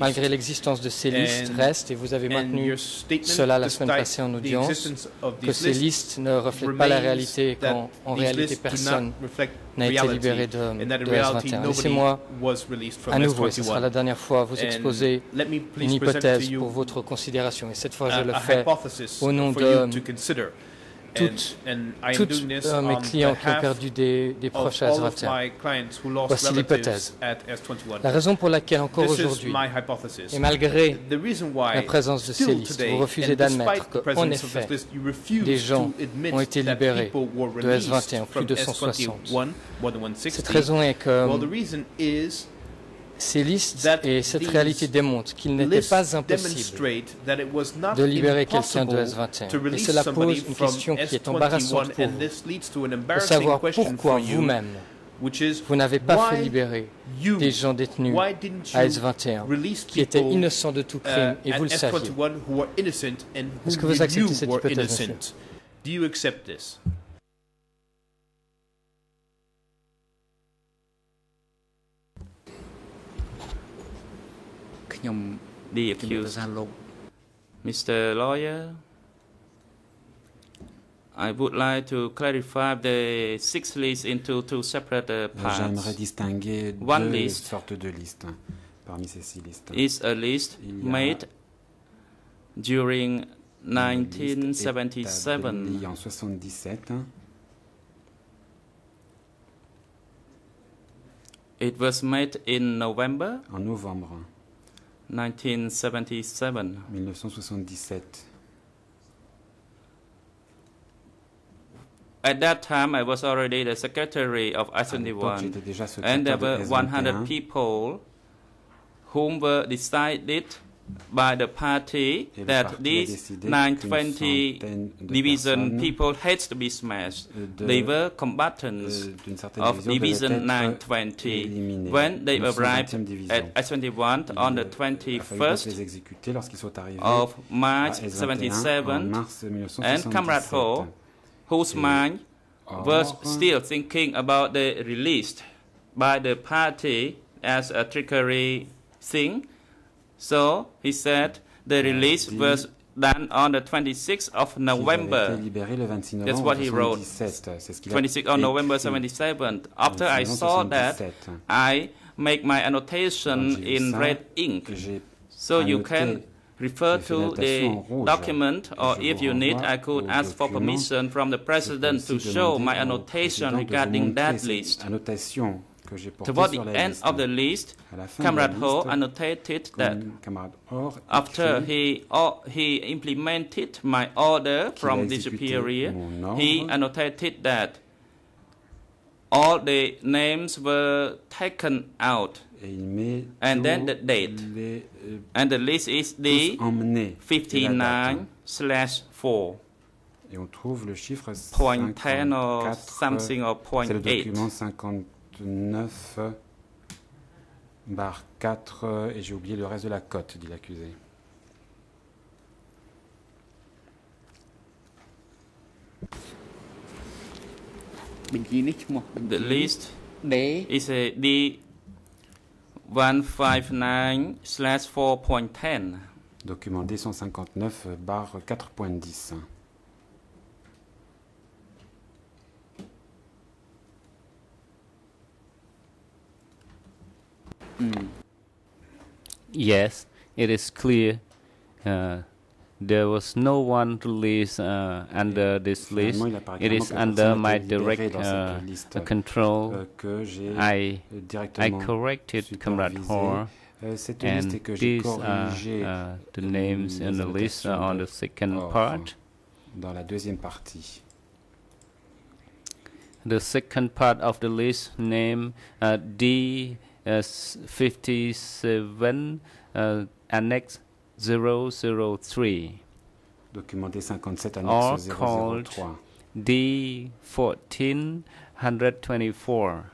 malgré l'existence de ces listes, reste, et vous avez maintenu cela la semaine passée en audience, que ces listes ne reflètent pas la réalité et qu'en réalité personne n'a été libéré de, de reality S21. nobody Laissez-moi à nouveau, et ce S21. sera la dernière fois, vous exposer une hypothèse pour votre considération. Et cette fois, je le fais au nom de. Toutes, toutes euh, mes clients qui ont perdu des, des proches à all of S21. my clients who lost Voici l'hypothèse. at S21. La raison pour laquelle encore aujourd'hui, et malgré The reason why la présence de ces listes, vous refusez d'admettre qu'en effet, des gens ont été libérés de released S21, plus de 160. S21, more than 160. Cette raison est que ces listes et cette réalité démontrent qu'il n'était pas impossible de libérer quelqu'un de impossible S21. to Et release cela pose une from question qui est S21, embarrassante pour and vous, this leads to an de embarrassing savoir question pourquoi vous-même, vous n'avez pas fait libérer you, des gens détenus à you S21 release qui étaient innocents de tout crime uh, et vous le saviez. S21 who were innocent and who Est-ce que vous you acceptez cette hypothèse, monsieur innocent. Do you accept this? the ជំរាប accused. សួរលោក Mr. Lawyer, I would like to clarify the six lists into two separate uh, parts. J'aimerais distinguer One deux list sortes de listes hein, parmi ces six listes. is a list Il y a made during Une liste 1977 établie en 77. hein. It was made in November En novembre 1977. 1977. At that time, I was already the secretary of À l'époque, I-71, and there were 100 S21. people whom were decided by the party Et le that parti a these décidé qu'une 920 centaine de division personnes, people had to be smashed. euh, de- They were combatants euh, d'une certaine of division Division devaient être 920. éliminés. When they 920e arrived division. at I-21 on the Il a fallu donc 21st les exécuter lorsqu'ils sont arrivés of March à S21 en 77, mars and 1977. Comrade Ho, whose Et mind or, was still thinking about the released by the party as a trickery thing. So he said the release dit was done on the 26th of qu'ils avaient été November. libérés le 26 That's novembre what he wrote. 77. C'est ce qu'il a 26th of November écrit. 77. After I 26 saw that, 77. I make my annotation Quand j'ai vu in ça, red ink. j'ai So you annoté- can refer j'ai fait to une the annotation en rouge. document, or Je if vous you need, renvoie I could au ask for document. permission from the president Je to peux aussi show demander my au annotation président de vous regarding montrer that cette list. Que j'ai portée Toward sur the la end liste. of the list, À la fin de la Comrade Ho liste, annotated that Or after écrit he or he implemented my order qu'il a from the exécuté superior, mon he annotated that all the names were taken out, et il met and then the date. les, euh, and the list is the tous emmenés. Et la date. 59 slash 4. Et on trouve le chiffre Point 10 or 54, something or point C'est le 8. document 59 barre 4, et j'ai oublié le reste de la cote, dit l'accusé. The list is a D159 slash 4.10. Document D159 barre 4.10. Mm. Yes, it is clear. Uh, there was no one released uh, under this list. It is under my direct uh, control. I, I corrected Comrade Hoare. and these uh, are uh, the names in the list on the second part. The second part of the list, name uh, D. 57 uh, Annex 003 Document D57 or annexe called 003. D 1424.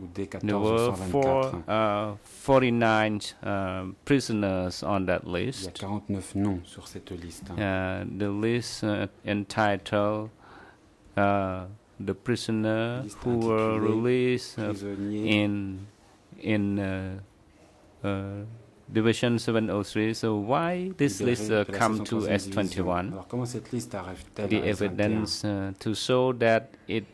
ou D14 There were four, 124. uh, 49 uh, prisoners on that Il y a list. 49 noms sur cette liste. Uh, the list uh, entitled uh, the prisoner Liste who were intitulée released uh, Prisonniers in in uh, uh, Division 703. So why this libérés list uh, de la come to 703e division. S21? Alors comment cette liste arrive-t-elle The à S21? evidence uh, to show that it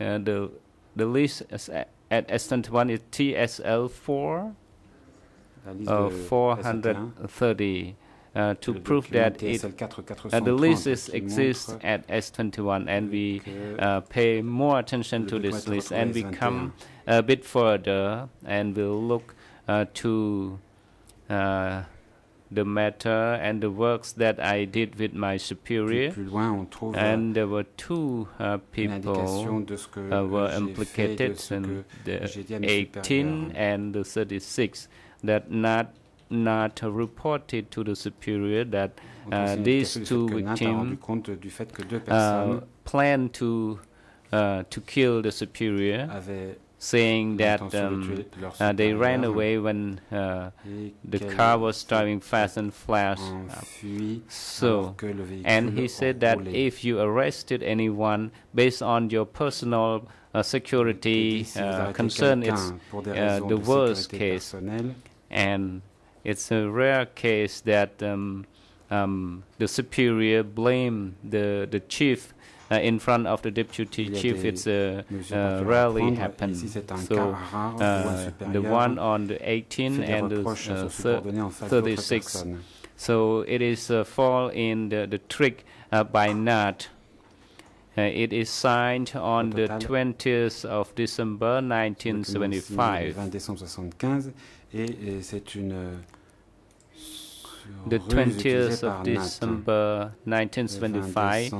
uh, the the list is a- at S21 is TSL4 La liste uh, de 430. Uh, to Le prove document that it, TSL 4 uh, the list 430 is qui exists montre at S21 and we que uh, pay more attention le to document this est list retrouvé and we S21. come a bit further and we'll look uh, to uh, the matter and the works that I did with my Plus, superior plus loin, on trouve and there were two uh, une indication people de ce que uh, were j'ai fait, de implicated ce in que the j'ai dit à mes 18 supérieurs. and the 36 that not not reported to the superior that On trouve uh, aussi une these indication du fait two que Nat a rendu victims compte du fait que deux uh, personnes plan to uh, to kill the superior, avaient saying that l'intention de um, tuer leur uh, they ran supérieur away when uh, et the qu'elles car was driving fast and flash. enfuient So, alors que le véhicule and he said that roulait. if you arrested anyone based on your personal uh, security Si vous uh, arrêtez concern, it's quelqu'un pour des uh, raisons the de worst sécurité case. personnelle, and it's a rare case that um, um, the superior blame the the chief uh, in front of the deputy chief. It's uh, uh, rarely happen. So uh, the one on the 18 and the uh, 36. So it is fall in the, the trick uh, by Nat. Uh, it is signed on the 20th of December 1975. The 20th of December 1975,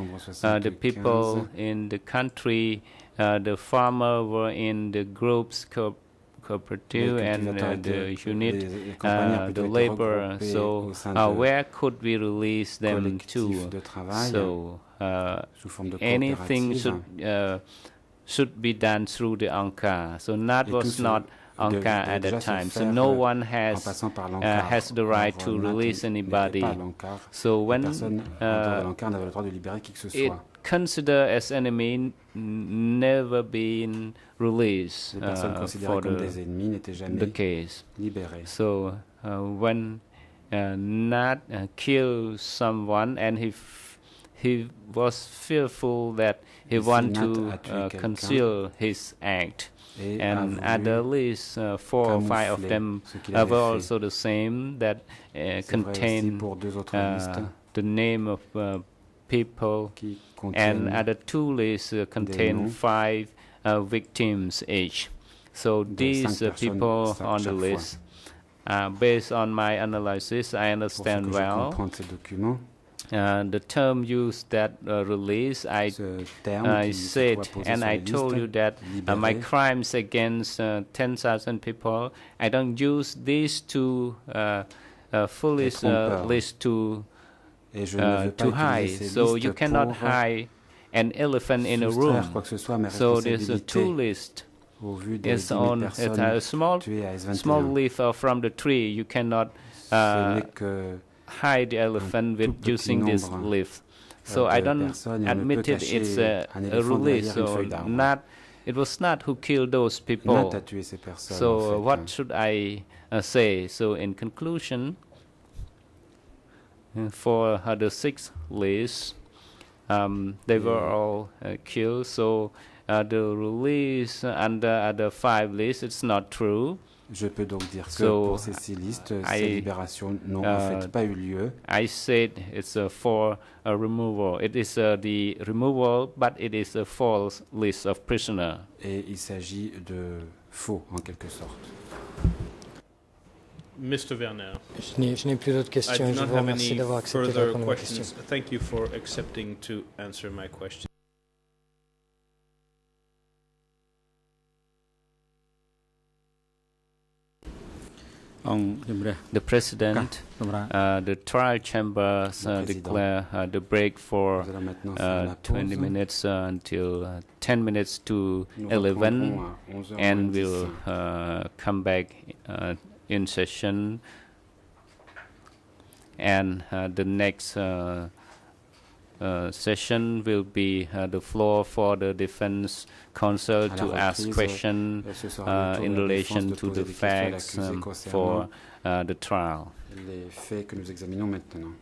uh, the people in the country, uh, the farmer were in the groups co cooperative and uh, the unit, uh, the labor. So uh, where could we release them to? So uh, anything should uh, should be done through the ANCA. So that was not ANCAR at that time. So no one has uh, has the right to release anybody. So when uh, it considered as enemy never been released uh, for the, the case. So uh, when uh, Nat uh, killed someone and he he was fearful that he want to uh, conceal his act and at least uh, four or five of them were also the same that uh, contain uh, the name of uh, people. And other two lists uh, contain five uh, victims each. So these uh, people on the list uh, based on my analysis i understand well uh, the term used that uh, release, I, I said, and I told you that uh, my crimes against uh, 10,000 people, I don't use these two uh, uh, foolish uh, lists to, to hide. So you cannot hide an elephant in a room. So there's a two list. It's on it's a small, small leaf from the tree. You cannot hide the elephant with using this leaf. So I don't admit it. It's a, a release. So not. It was not who killed those people. So what should I uh, say? So in conclusion, for uh, the six lists, um, they were all uh, killed. So uh, the release under the five lists, it's not true. Je peux donc dire que So, pour ces six listes, I, ces libérations n'ont en uh, fait pas eu lieu. I said it's uh, for a removal. It is uh, the removal, but it is a false list of prisoner. Et il s'agit de faux, en quelque sorte. Mr. Werner. Je n'ai- plus d'autres questions. Je vous remercie d'avoir accepté de further répondre à mes questions. Thank you for accepting to answer my question. The president, uh, the trial chambers uh, declare uh, the break for uh, 20 minutes uh, until uh, 10 minutes to 11 and we'll uh, come back uh, in session. And uh, the next session will be uh, the floor for the defense counsel to ask questions uh, in de la relation to poser the des questions à facts um, for uh, the trial. les faits que nous examinons maintenant.